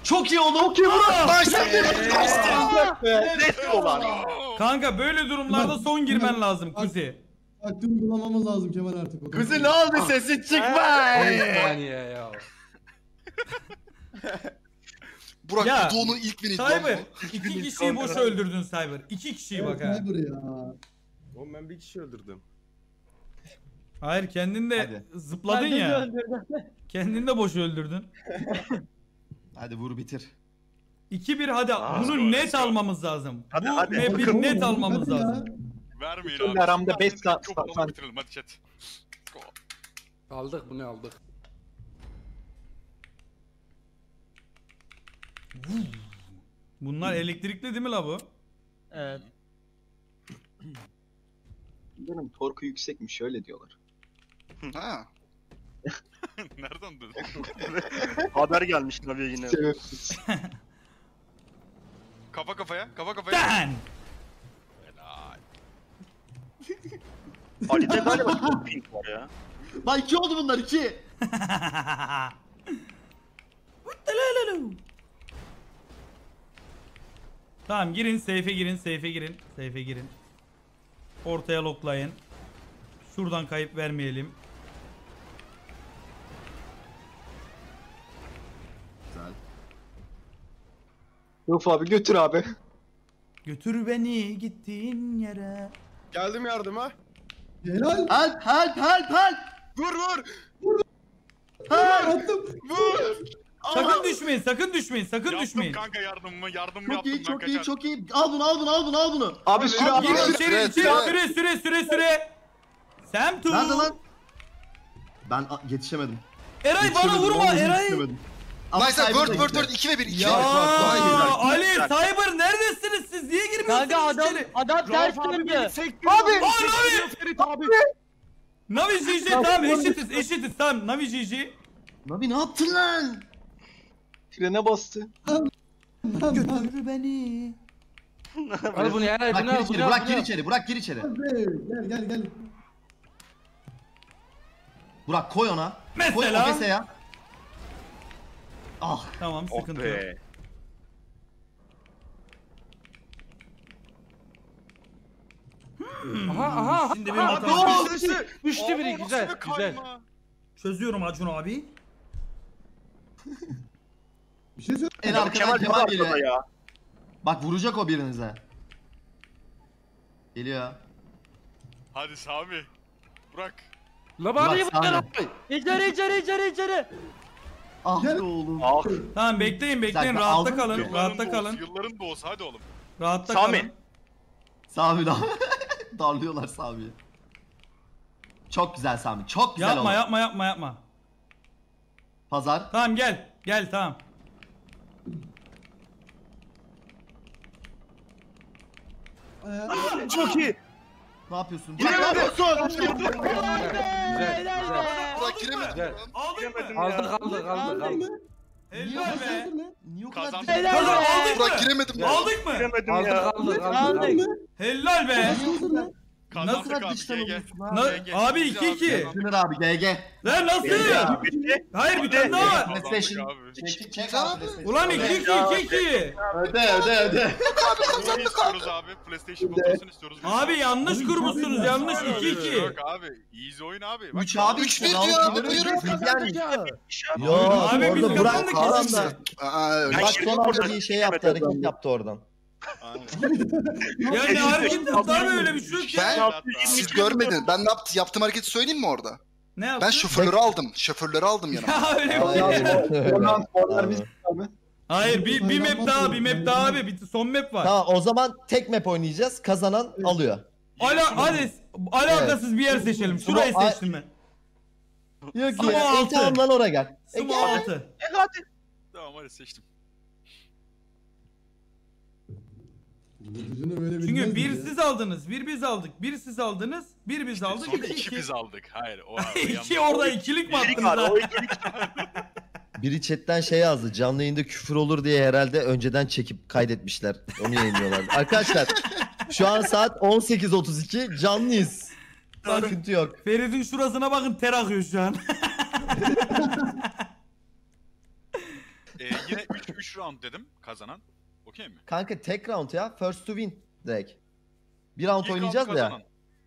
Çok iyi oğlum. Çok iyi Burak. Neyse olan. Kanka böyle durumlarda son girmen lazım. Kuzi. Taktiği uygulamamız lazım Kemal artık. Kuzi ne oldu sesi çıkma. Bir saniye ya. Burak Ya, bu doğunun ilk bini Cyber. bu. iki kişiyi boş öldürdün Cyber. İki kişiyi bak ha. Cyber ya. Oğlum ben bir kişi öldürdüm. Hayır kendin de Hadi. zıpladın Kendini ya. öldürdün. Kendin de boş öldürdün. Hadi vur bitir. 2-1 hadi Aa, bunu let's go, net go. almamız lazım. Hadi, Bu hadi. map'i net almamız hadi ya. lazım. Vermeyin Kendi abi. aramda beş saat- Çok saat- zaman bitirelim hadi chat. Aldık bunu aldık. Bunlar elektrikli değil mi la bu? Evet. Benim torku yüksekmiş öyle diyorlar. Ha. Nereden dön? Haber gelmiş tabii yine. Sebepsiz. Kafa kafaya, kafa kafaya. Dan! Helal. Ali'de galiba çok pink var ya. Lan iki oldu bunlar iki. tamam girin safe'e girin safe'e girin safe'e girin. Ortaya loklayın. Şuradan kayıp vermeyelim. Yok abi götür abi. Götür beni gittiğin yere. Geldim yardıma. Helal. Help help help help. Vur vur. Help. Attım. Vur. Sakın düşmeyin sakın düşmeyin sakın Yaptım düşmeyin. kanka yardımımı, yardımımı Çok yaptım iyi çok kaçar. iyi çok iyi. Al bunu al bunu al bunu al bunu. Abi süre Girin abi. süre, süre. süre süre süre süre. Semtu. Nerede lan? Ben yetişemedim. Eray bana Yetişemedim, vurma vallahi Eray. yetişememedim. Nice word word word 2 ve 1 2 Ya ve 1. Daha iyi. Ali Cyber neredesiniz siz? Niye girmiyorsunuz Kanka adam içeri? adam ters abi döndü. Abi! Abi! Ferit abi. Navi GG tamam eşitiz eşitiz tamam Navi GG. Nabi ne yaptın lan? Frene bastı. Götür beni. Al bunu ya. Bırak gir al içeri, bırak gir içeri, bırak gir içeri. Gel gel gel. Burak koy ona. Koy Mesela. o keseye. Ah. Tamam Oh sıkıntı yok. be. Aha aha. Şimdi benim hatam. Düştü, düştü biri Aa, güzel bir güzel. Çözüyorum Acun abi. Bir şey söyle. En arkadan Kemal Kemal, geliyor. ya. Bak vuracak o birinize. Geliyor. Hadi Sami. Burak. La bari bu sahne. İçeri içeri içeri içeri. Ah be oğlum. Ah. Tamam bekleyin bekleyin Sen rahatta aldın kalın Yılların rahatta kalın Yılların doğusu hadi oğlum. rahatta Sami. kalın. Sami lan. Darlıyorlar Sami'yi. Çok güzel Sami. Çok güzel Yapma oldu. yapma yapma yapma. Pazar. Tamam gel gel tamam. Ayağı- Çok iyi. Ne yapıyorsun? Burak ne yapıyorsun? Güzel güzel. giremedim. Aldık mı? Aldık aldık aldık aldık. Helal be. Niye o kadar? Helal Kazan be. Burak giremedim. Aldık mı? Giremedim ya. aldık aldık. Aldık. Helal be. Kazandık kadar abi dıştan GG. ha? Na- GG. abi Bitti 2-2. Dünür abi GG. Lan nasıl? Ya. Hayır bir tane daha var. Kazandık PlayStation. abi. Çek, çek Abi. abi. Ulan 2-2 2-2. Öde öde öde. Bunu istiyoruz abi. PlayStation motorunu istiyoruz. Abi yanlış kurmuşsunuz yanlış Abi, 2-2. Yok abi. Easy oyun abi. Bak, 3 abi Üç işte. bir lan. diyor, Dünür buyurun. yendik. Ya. Yo Abi biz orada Burak kazandık da. Aa öyle. Yirmi son anda bir şey yaptı hareket yaptı oradan. Ya ne hareket yaptı abi öyle bir şey yok Ben- ya. Siz görmediniz. Ben ne yaptım? Yaptığım hareketi söyleyeyim mi orada? Ne Ben yaptın? şoförleri aldım. Şoförleri aldım yanıma. Ya öyle bir şey. Hayır bir, bir map daha bir map daha abi bir son map var. Tamam o zaman tek map oynayacağız. Kazanan alıyor. Ala hadi alakasız bir yer seçelim. Şurayı seçtim ben. Yok Sumo ya. altı. Tamam lan oraya gel. E, Sumo gel. 6. Tamam hadi seçtim. Yüzünü böyle Çünkü bir ya? siz aldınız, bir biz aldık, bir siz aldınız, bir biz aldık, Sonra iki iki biz aldık. Hayır o İki orada ikilik mi attınız ikilik. Biri chatten şey yazdı. Canlı yayında küfür olur diye herhalde önceden çekip kaydetmişler. Onu yayınlıyorlar. Arkadaşlar şu an saat 18.32 canlıyız. Bakın. Sıkıntı yok. Ferit'in şurasına bakın ter akıyor şu an. Ee, yine 3 3 round dedim kazanan. Okey mi? Kanka tek round ya. First to win direkt. Bir round İlk round oynayacağız ya. kazanan.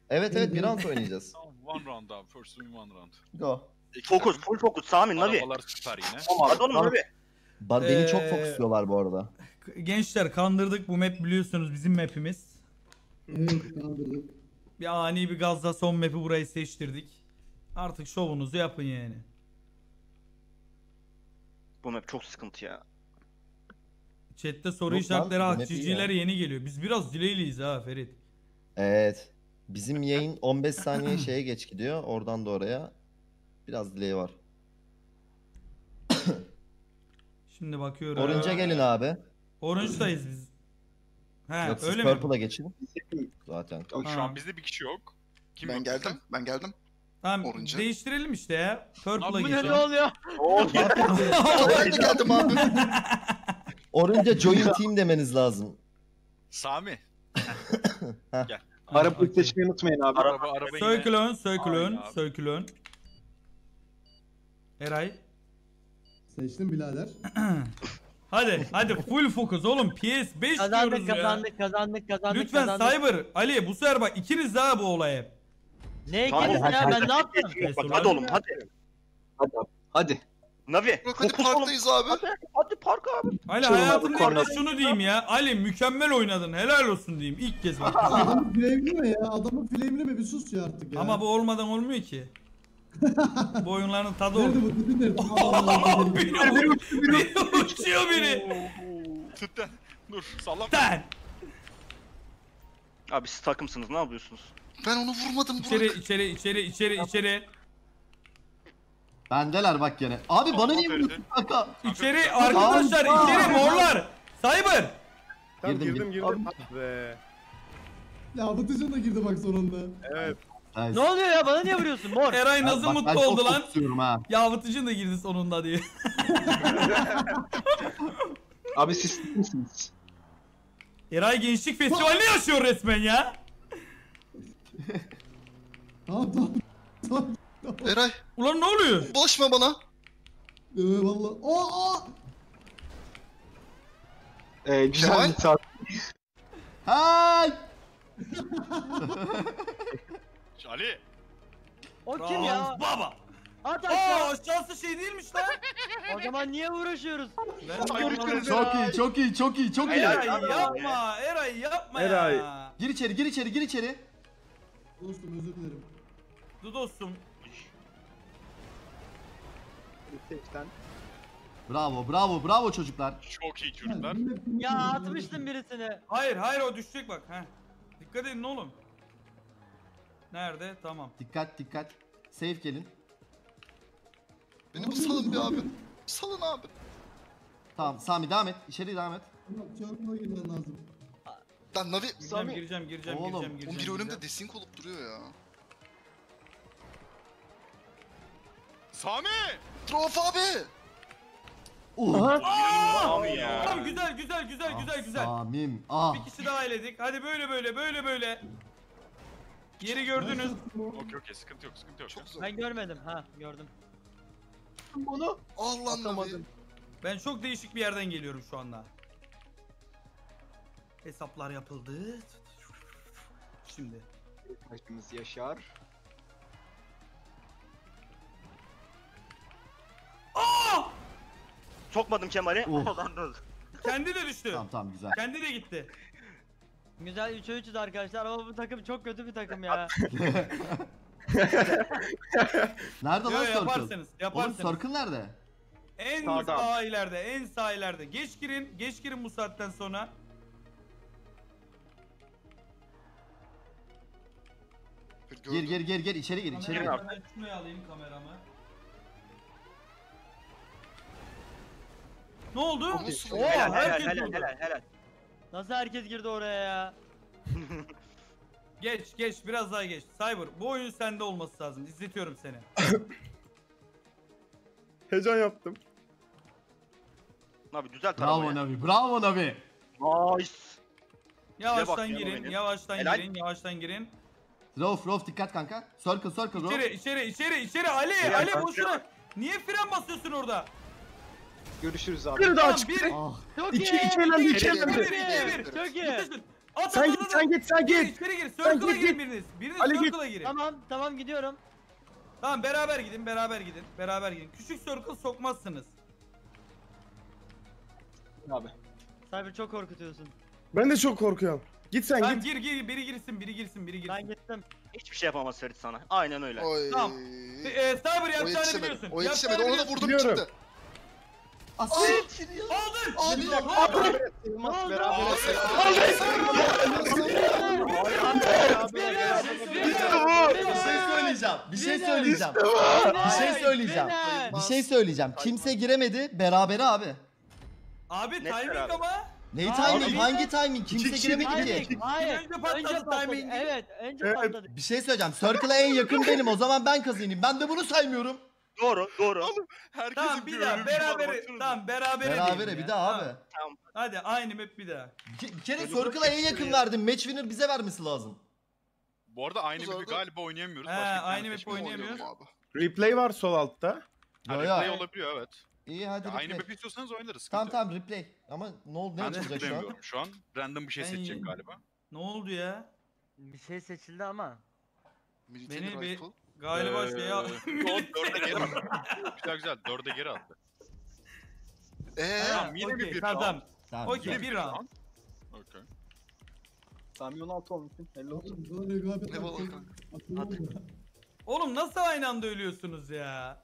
Evet evet bir round oynayacağız. Tamam one round abi. First win one round. Go. İki Fokus, takım. full fokus. Sami, Navi. Arabalar süper yine. Hadi oğlum Navi. Ba- Beni çok Ee, fokusluyorlar bu arada. Gençler kandırdık bu map biliyorsunuz bizim mapimiz. Bir ani bir gazla son map'i burayı seçtirdik. Artık şovunuzu yapın yani. Bu map çok sıkıntı ya. Chat'te soru Yok lan, işaretleri iyi ya. yeni geliyor. Biz biraz delayliyiz ha Ferit. Evet. Bizim yayın 15 saniye şeye geç gidiyor. Oradan da oraya. Biraz delay var. Şimdi bakıyorum. Orange'a gelin abi. Orange'dayız biz. He Yok siz öyle mi? Purple'a geçin. Zaten. Yok şu Ha. an bizde bir kişi yok. Kim Ben yok geldim. Ben geldim. Tamam Orange'a. değiştirelim işte ya. Purple'a geçelim. oluyor? Ben de geldim abi. Orange'a join team demeniz lazım. Sami. Arabayı okey. seçmeyi unutmayın abi. Araba araba yine. Söykülön, söykülön, Aynen abi. söykülön. Eray. Seçtim birader. Hadi, hadi full fokus oğlum. PS 5 Kazandık diyoruz ya. kazandık kazandık kazandık Lütfen kazandık. Cyber, Ali bu sefer bak ikiniz daha bu olaya. Ne ikiniz ya hadi. ben ne yaptım? Hadi oğlum hadi. Hadi abi. Hadi. Navi. Burak hadi parktayız abi. Hadi park abi. Ali Şunu hayatımda abi, ilk kez şunu diyeyim ya. Ali mükemmel oynadın. Helal olsun diyeyim. İlk kez bak. Adamın flame'li mi ya? Adamın flame'li mi? Bir sus ya artık ya. Ama bu olmadan olmuyor ki. bu oyunların tadı Nerede oldu. bu tipin nerede? Biri, Allah. biri uçuyor biri. Tütten. Dur sallama. Ten. Abi siz takımsınız ne yapıyorsunuz? Ben onu vurmadım İçeri Burak. içeri içeri içeri içeri. Bendeler bak gene. Abi bana niye vuruyorsun kanka? İçeri arkadaşlar Aa, içeri morlar. Cyber. Tamam Girdim, girdim girdim. Ah be. Ya Bıtıcın da girdi bak sonunda. Evet. Ne oluyor ya bana niye vuruyorsun mor? Eray nasıl Bak, ben mutlu çok oldu lan? tutuyorum ha. Ya Vıtıcın da girdi sonunda diye. Abi siz misiniz? Eray Gençlik Festivali'ni yaşıyor resmen ya. Tamam tamam. Tamam. Eray Ulan ne oluyor? bulaşma bana. Ee, valla. Aa, aa. Ee, güzel Kemal? bir saat. Hay! Ali. O kim ya? Baba. At aşağı. aşağısı şey değilmiş lan. O zaman niye uğraşıyoruz? Çok iyi, çok iyi, çok iyi, çok iyi. Eray yapma. Eray yapma Eray. ya. Gir içeri, gir içeri, gir içeri. Dostum özür dilerim. Dur dostum. Safe'den. Bravo, bravo, bravo çocuklar. Çok iyi çocuklar. Ya atmıştım birisini. Hayır hayır o düşecek bak. Heh. Dikkat edin oğlum. Nerede? Tamam. Dikkat, dikkat. Safe gelin. Beni bir salın bir abi. Salın abi. Tamam, Sami devam et. İçeri devam et. Tamam, çarpıma girmen lazım. Lan Navi. Gireceğim Sami. gireceğim gireceğim Oğlum, gireceğim Oğlum gireceğim. biri önümde desink olup duruyor ya. Sami! Trof abi. Uh. Sami ya. Tamam güzel güzel güzel güzel güzel. Samim. Ah. Bir kişi daha eledik. Hadi böyle böyle böyle böyle. Yeri gördünüz. Okey okey sıkıntı yok sıkıntı yok. Çok zor. Ben görmedim. Ha gördüm. Bunu Allah Navi. atamadım. Ben çok değişik bir yerden geliyorum şu anda. Hesaplar yapıldı. Şimdi. Arkadaşımız Yaşar. Sokmadım Kemal'i. Of. Oradan da öldü. Kendi de düştü. Tamam, tamam güzel. Kendi de gitti. Güzel 3'e 3'üz arkadaşlar ama bu takım çok kötü bir takım ya. Nerede Yo, lan Circle? yaparsınız. Oğlum Yaparsınız. Circle nerede? En Sağda. sağ ileride, en sağ ileride. Geç girin, geç girin bu saatten sonra. Gir, gir, gir, gir. İçeri gir, içeri gir. Ben şuraya alayım kameramı. Ne oldu? Oo? Helal helal herkes helal helal helal. Nasıl herkes girdi oraya ya? Geç, geç, biraz daha geç. Cyber, bu oyun sende olması lazım. İzletiyorum seni. Heyecan yaptım. Abi düzelt Bravo arabayı. Navi, bravo Navi. Nice. Yavaştan bak ya, girin, benim. yavaştan Helal. girin, yavaştan girin. Rauf, Rauf dikkat kanka. Circle, Circle, Rauf. İçeri, içeri, içeri, içeri. Ali, Ali boşuna. Niye fren basıyorsun orada? Görüşürüz abi. Bir daha çıktı. Çok İki, iyi. iki elendi, iki elendi. Çok iyi. At, Sen git, sen git, sen Gir, git. içeri. Sen Circle'a git, girin git. biriniz. Biriniz Ali circle'a girin. Tamam tamam gidiyorum. Tamam beraber gidin, beraber gidin. Beraber gidin. Küçük circle sokmazsınız. Abi. Cyber çok korkutuyorsun. Ben de çok korkuyorum. Git sen Tamam git. gir gir, biri girsin, biri girsin, biri girsin. Ben gittim. Hiçbir şey yapamaz Ferit sana. Aynen öyle. Oy. Tamam. Eee Cyber yapacağını biliyorsun. O yetişemedi. Onu da vurdum Biliyorum. çıktı. Asit. Aldın. Abi. Yılmaz oldu? beraber. Bir şey söyleyeceğim. Bir şey söyleyeceğim. Bir şey söyleyeceğim. Bir şey söyleyeceğim. Kimse giremedi. Berabere abi. Abi timing ama. Neyi timing? Hangi timing? Kimse giremedi ki. Hayır. Önce patladı Önce patladı. timing. Evet. Önce patladı. Bir şey söyleyeceğim. Circle'a en yakın benim. O zaman ben kazanayım. Ben de bunu saymıyorum. Doğru doğru. Herkesin Tamam bir daha ölümcül var, beraber baksanıza. tamam berabere Berabere bir daha abi. Tamam. Hadi aynı map bir daha. Ke- Bir kere Circle'a en yakın verdim. Match winner bize vermesi lazım. Bu arada aynı map'i galiba oynayamıyoruz. He, Başka bir tane aynı map'i seçme oynayamıyoruz. oluyor. Abi. Replay var sol altta. Ha, Yo, replay yo. olabiliyor evet. İyi hadi Ya, aynı replay. map'i istiyorsanız oynarız. Tamam sıkıntı yok. tamam replay. Ama ne oldu Ben ne çıkacak şu an? tıklayamıyorum şu an. Random bir şey Ben seçecek yiyeyim. galiba. Ne oldu ya? Bir şey seçildi ama. Military Beni bir rifle. Galiba Ee, şey al. yo, dörde geri attı. Güzel güzel dörde geri attı. Eee? Tamam, yine bir Okey, bir tamam, tamam. Tamam. Okey bir round. Okey. Sami 16 olmuşsun. Helal olsun. Oğlum, Bana rekabet? Oğlum nasıl aynı anda ölüyorsunuz ya?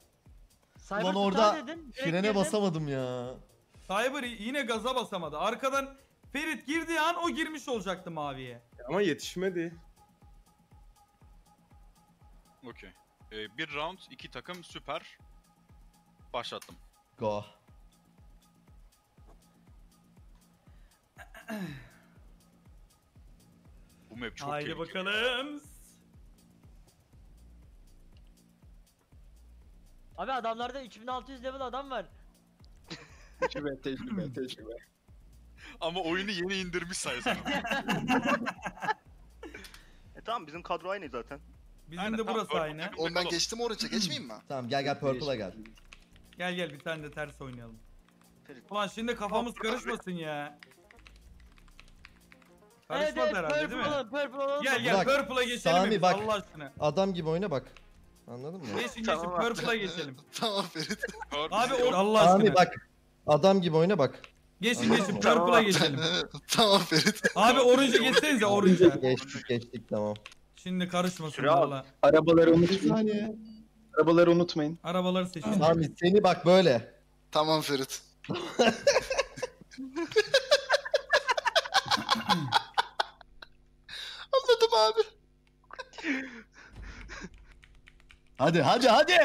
Cyber Ulan orada dedin, frene girdin. basamadım ya. Cyber yine gaza basamadı. Arkadan Ferit girdiği an o girmiş olacaktı maviye. Ama yetişmedi. Okey. Ee, bir round, iki takım, süper. Başlattım. Go. Bu map çok Haydi tehlikeli. bakalım. Abi adamlarda 3600 level adam var. Tecrübe, tecrübe, tecrübe. Ama oyunu yeni indirmiş sayesinde. E tamam bizim kadro aynı zaten. Bizim Aynen, de tamam, burası purple aynı. takım Oğlum ben bakalım. geçtim orange'a geçmeyeyim mi? Tamam gel gel Purple'a gel. Gel gel bir tane de ters oynayalım. Ferit. Ulan şimdi kafamız karışmasın ya. Karışmaz evet herhalde değil mi? purple. Gel gel Bak, Purple'a geçelim Sami hepimiz, bak. Allah aşkına. Adam gibi oyna bak. Anladın mı? Geçin geçin Tamam abi. Purple'a geçelim. tamam Ferit. Abi o Allah aşkına. Sami bak. Adam gibi oyna bak. Geçin geçin Purple'a geçelim. tamam Ferit. Abi Orange'a geçsenize Orange'a. Geçtik geçtik tamam. Şimdi karışmasın Süre al. valla. Arabaları Bir unutmayın. saniye. Arabaları unutmayın. Arabaları seçin. Sami seni bak böyle. Tamam Ferit. Anladım abi. Hadi hadi hadi.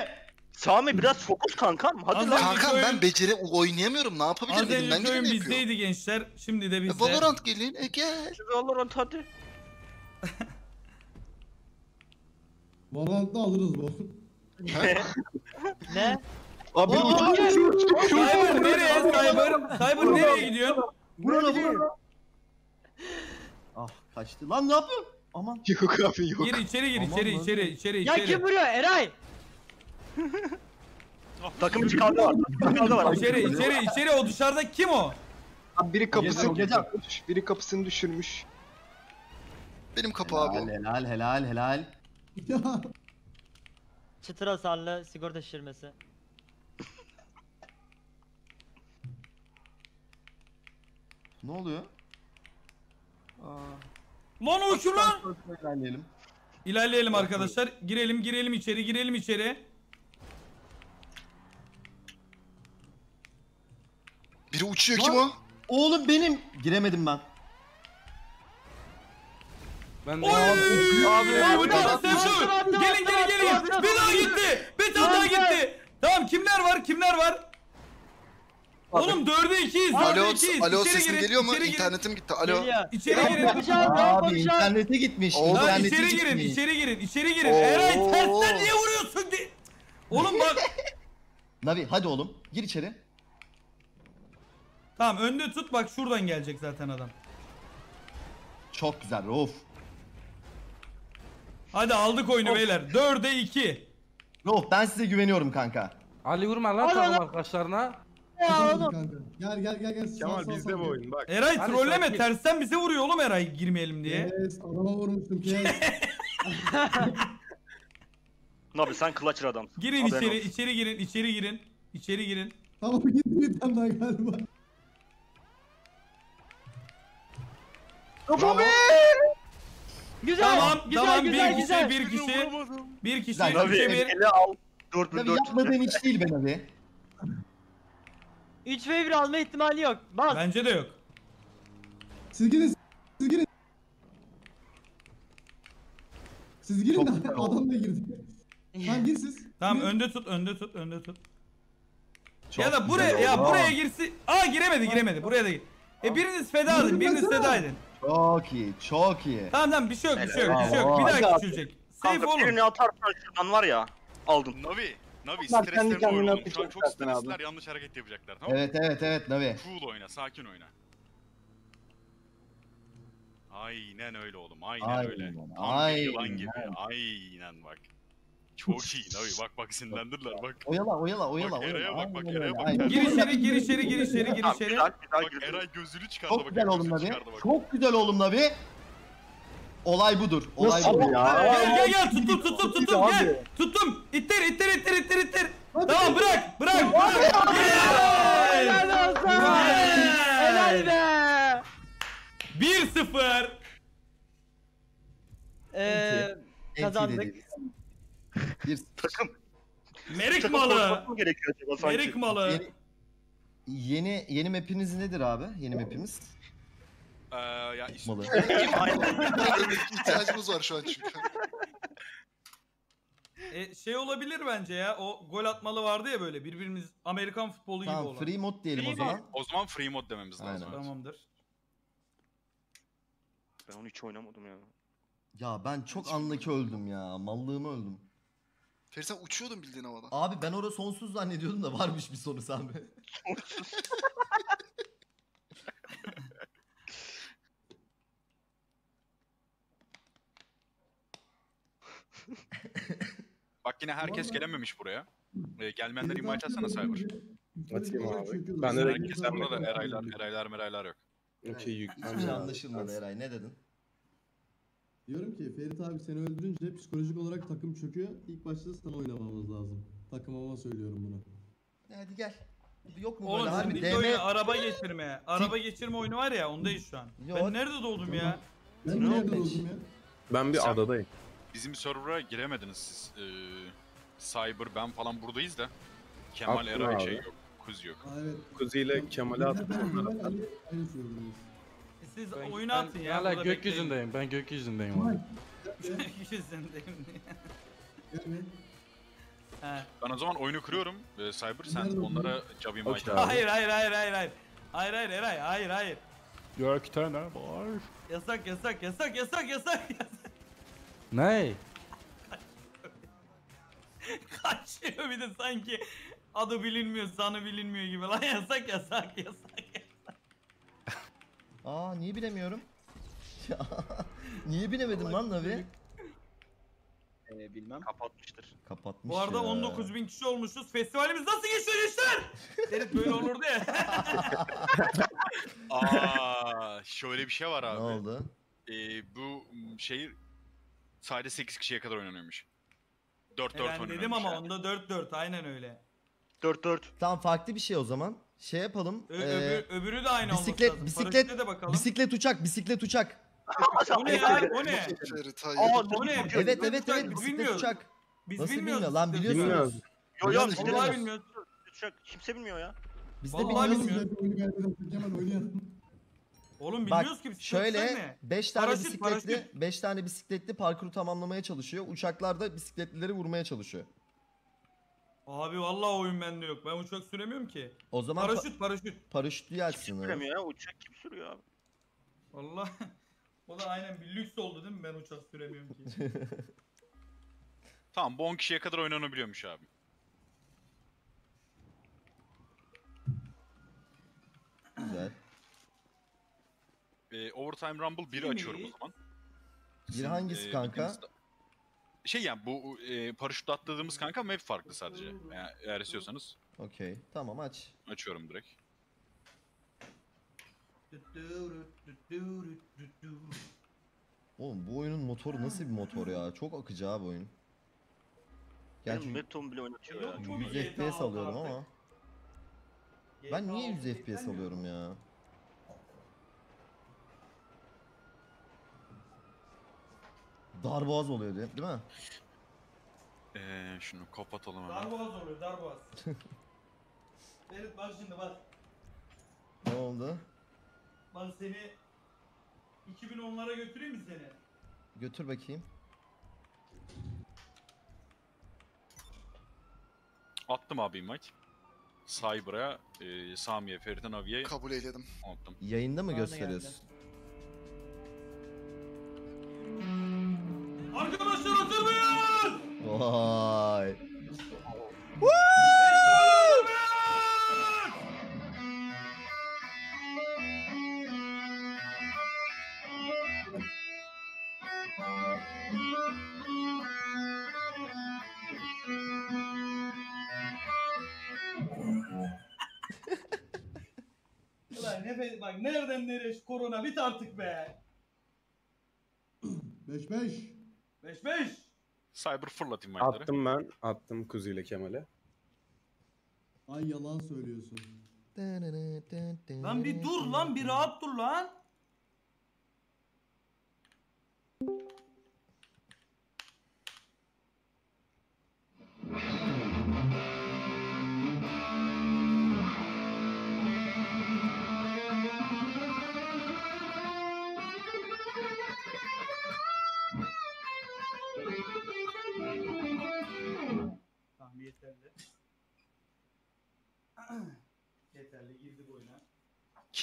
Sami biraz fokus kankam. Hadi lan. önce Kanka oyun- ben beceri oynayamıyorum. Ne Az yapabilirim? Elimden önceki oyun geleni yapıyorum. bizdeydi gençler. Şimdi de E, bizde. Valorant gelin. E gel. Valorant hadi. Valorant'ta alırız bu. Ne? Abi Cyber nereye Cyber? Cyber nereye gidiyorsun? Ah kaçtı. Lan ne yapıyorsun? Aman. yok abi yok. Gir içeri gir Aman içeri lan. içeri içeri Ya içeri. kim vuruyor Eray? Takım çıkardı var. Takım çıkardı var. İçeri içeri içeri o dışarıda kim o? Abi biri kapısını düşürmüş. Biri kapısını düşürmüş. Benim kapı abi. o. helal helal helal. Ya Çıtır hasarlı sigorta şişirmesi. Ne oluyor? Lan o kim lan? İlerleyelim. İlerleyelim arkadaşlar. Girelim girelim içeri girelim içeri. Biri uçuyor kim o? Oğlum benim. Giremedim ben. Ben de Oy! Abi, Abi, abi, Gelin gelin gelin. Bir daha gitti. Bir tane daha gitti. Tamam kimler var kimler var? Oğlum dörde ikiyiz. Dörde Alo, ikiyiz. alo İçeri sesim girin, geliyor mu? içeri girin. İnternetim gitti. Alo. İçeri girin. Abi internete gitmiş. Oğlum, Lan internete içeri girin, gitmiş. içeri girin, içeri girin. Oo. Eray tersten niye vuruyorsun di? Oğlum bak. Navi hadi oğlum gir içeri. tamam önde tut bak şuradan gelecek zaten adam. Çok güzel of. Hadi aldık oyunu beyler. 4'e 2. Of ben size güveniyorum kanka. Ali vurma lan takım lan. arkadaşlarına. Ya oğlum. kanka. Gel gel gel gel. Sağ, Kemal sağ, bizde sağ. bu oyun bak. Eray Hadi trolleme sakin. tersten bize vuruyor oğlum Eray girmeyelim diye. Yes, adama vurmuştum kes. Abi sen clutcher adamsın. Girin Haberin içeri, olsun. içeri girin, içeri girin. İçeri girin. tamam gitti bir tane daha galiba. Bravo. Güzel. Tamam, güzel, tamam güzel, bir güzel. kişi, bir kişi, bir kişi, Güzel, Navi üçe bir. ele al. Dur Navi dur. yapmadığın iş değil be Navi. 3 ve 1 alma ihtimali yok. Bas. Bence de yok. Siz girin siz girin. Siz girin Çok de güzel oldu. adam da girdi. Tamam gir siz. Tamam Girin. önde tut, önde tut, önde tut. Çok ya da buraya, ya buraya girsin. Aa giremedi, giremedi. Buraya da gir. E biriniz feda edin, biriniz Baksana. feda edin. Çok iyi çok iyi. Tamam tamam bir şey yok, bir şey yok, bir şey yok. Bir daha küçülecek. Safe Kanka oğlum. birini atarsan şuradan var ya. Aldın. Navi. Navi Bak, kendi kendine. Şu an atacak çok zaten abi. stresliler yanlış hareket yapacaklar tamam mı? Evet evet evet Navi. Cool oyna, sakin oyna. Aynen öyle oğlum, aynen, Aynen, öyle. Tam bir yılan aynen. gibi, aynen bak. Çok iyi Navi, bak bak sinirlendirler bak. Oyala oyala oyala Bak oyala. Eray'a bak, bak, Eray'a bak. aynen. Gir içeri, gir içeri, gir içeri, gir içeri. Bak. Eray gözünü çıkardı Çok bak. güzel oğlum gözünü Navi. çıkardı bak. Çok güzel oğlum Navi. Olay budur. Olay Nasıl budur. ya? Gel gel gel tuttum tuttum tuttum gel. Tuttum. İttir ittir ittir ittir ittir. Tamam bırak bırak bırak. Helal olsun. Helal be. 1-0. Eee kazandık. Bir Takım. Merik Takım malı. mı gerekiyor acaba sanki? Merik malı. yeni, yeni yeni map'iniz nedir abi? Yeni map'imiz? Ee, ya iş... Malı. İhtiyacımız var şu an çünkü. E, şey olabilir bence ya. O gol atmalı vardı ya böyle birbirimiz Amerikan futbolu gibi Tamam olan. free mod diyelim o Free zaman. O zaman free mod dememiz lazım. Aynen. evet. Tamamdır. Ben onu hiç oynamadım ya. Ya ben çok anlaki öldüm ya. Mallığımı öldüm. Ferit sen uçuyordun bildiğin havada. Abi ben orada sonsuz zannediyordum da varmış bir sonu Sami. Bak yine herkes Vallahi- gelememiş buraya. Ee, gelmeyenler invite atsana Cyber. Atayım abi. Ben de Herkes burada da eraylar meraylar meraylar yok. Okey Hiçbir şey anlaşılmadı Eray ne dedin? Diyorum ki Ferit abi seni öldürünce psikolojik olarak takım çöküyor. İlk başta sana oynamamız lazım. Takımıma söylüyorum bunu. Hadi gel. Yok mu Oğlum böyle oyun DM araba geçirme. Araba geçirme oyunu var ya ondayız şu an. Yok. Ben nerede doğdum ya? Ben Ne nerede oldum ya? Ben bir Sen- adadayım. Bizim server'a giremediniz siz. Ee, Cyber ben falan buradayız da. Kemal Attın Eray abi. şey yok. Kuz yok. Aa, evet. Kuzi ile Kemal'i Ben- attım. ben- ben- Ali- Aynı söylüyoruz. Siz Ben, oyunu atın ya. Hala gökyüzündeyim. Ben gökyüzündeyim. Abi. Gökyüzündeyim. He. Ben o zaman oyunu kırıyorum. Ee, Cyber sen onlara job invite Okey at. abi. Hayır hayır hayır hayır hayır. Hayır hayır Eray hayır hayır. Gökten var. Yasak yasak yasak yasak yasak yasak. Ne? Kaçıyor bir de sanki adı bilinmiyor sanı bilinmiyor gibi lan yasak yasak yasak. Aa niye bilemiyorum? Niye bilemedim lan Navi? Ee, bilmem. Kapatmıştır. Kapatmış Bu arada ya. 19 bin kişi olmuşuz. Festivalimiz nasıl geçiyor gençler? Derit böyle olurdu ya. Aa, şöyle bir şey var Ne abi. oldu? Ee, bu şey sadece 8 kişiye kadar oynanıyormuş. 4 E 4 ben oynanıyormuş. dedim ama yani. onda 4 4 aynen öyle. 4-4. Tamam farklı bir şey o zaman. Şey yapalım. Ö- ee, öbür, öbürü de aynı bisiklet- olması lazım. bisiklet- de bakalım. bisiklet uçak, bisiklet uçak. O ne ya? O ne? Aa, O ne? Evet evet evet bisiklet bilmiyoruz. uçak. Biz Nasıl bilmiyoruz. bilmiyor lan, biliyorsunuz. uçağı. Yo yo Biz bilmiyoruz. bilmiyoruz. uçak kimse bilmiyor ya. Biz de bilmiyoruz. oynayalım. Oğlum Bak bilmiyoruz ki bisiklet şöyle ne? 5 tane Paraşüt, bisikletli paraşüt. 5 tane bisikletli parkuru tamamlamaya çalışıyor. Uçaklar da bisikletlileri vurmaya çalışıyor. Abi vallahi oyun bende yok. Ben uçak süremiyorum ki. O zaman pa- Paraşüt paraşüt. Kim paraşütlü açsın. süremiyor ya? Uçak kim sürüyor abi? Vallahi o da aynen bir lüks oldu değil mi? Ben uçak süremiyorum ki. Tamam bu 10 kişiye kadar oynanabiliyormuş abi. Güzel. Ee, Overtime Rumble 1'i Kimi? açıyorum o zaman. Bir hangisi e, kanka? bildiğiniz- Şey yani bu e, paraşütle atladığımız kanka map farklı sadece. Yani eğer istiyorsanız Okey. Tamam aç. açıyorum direkt. Oğlum bu oyunun motoru nasıl bir motor ya? Çok akıcı abi oyun. Benim Gerçi Meton bile oynatıyor ya. çok 100 iyi. FPS alıyorum ama. Ben niye 100 GTA FPS alıyorum ya? Darboğaz oluyor değil değil mi? Ee, şunu kapatalım hemen. Darboğaz oluyor darboğaz. Ferit bak şimdi bak. Ne oldu? Ben seni 2010'lara götüreyim mi seni? Götür bakayım. Attım abi invite. Cyber'a, e, Sami'ye, Ferit'e, Navi'ye Kabul eyledim. attım. Yayında mı Bana gösteriyorsun? Arkadaşlar hazır mıyız? Vay. Ulan nefes bak nereden nereye şu korona bit artık be. 5-5. 5-5. Cyber fırlat invite'ları. Attım ben. Attım Kuzi ile Kemal'e. Ay yalan söylüyorsun. Lan bir dur lan bir rahat dur lan.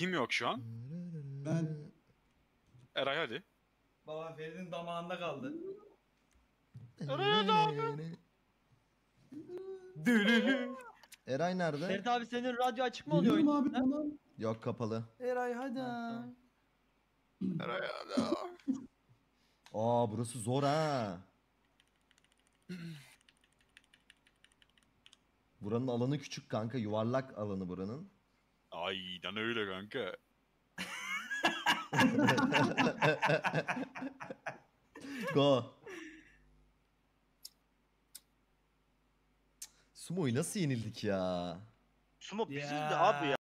Kim yok şu an? Ben Eray hadi. Baba Ferit'in damağında kaldı. Dülülü. Eray nerede? Ferit abi senin radyo açık mı oluyor oyunda? abi tamam. Yok kapalı. Eray hadi. tamam. Aa burası zor ha. Buranın alanı küçük kanka. Yuvarlak alanı buranın. Aynen öyle kanka. Go. Sumo'yu nasıl yenildik ya? Sumo Ya. abi ya.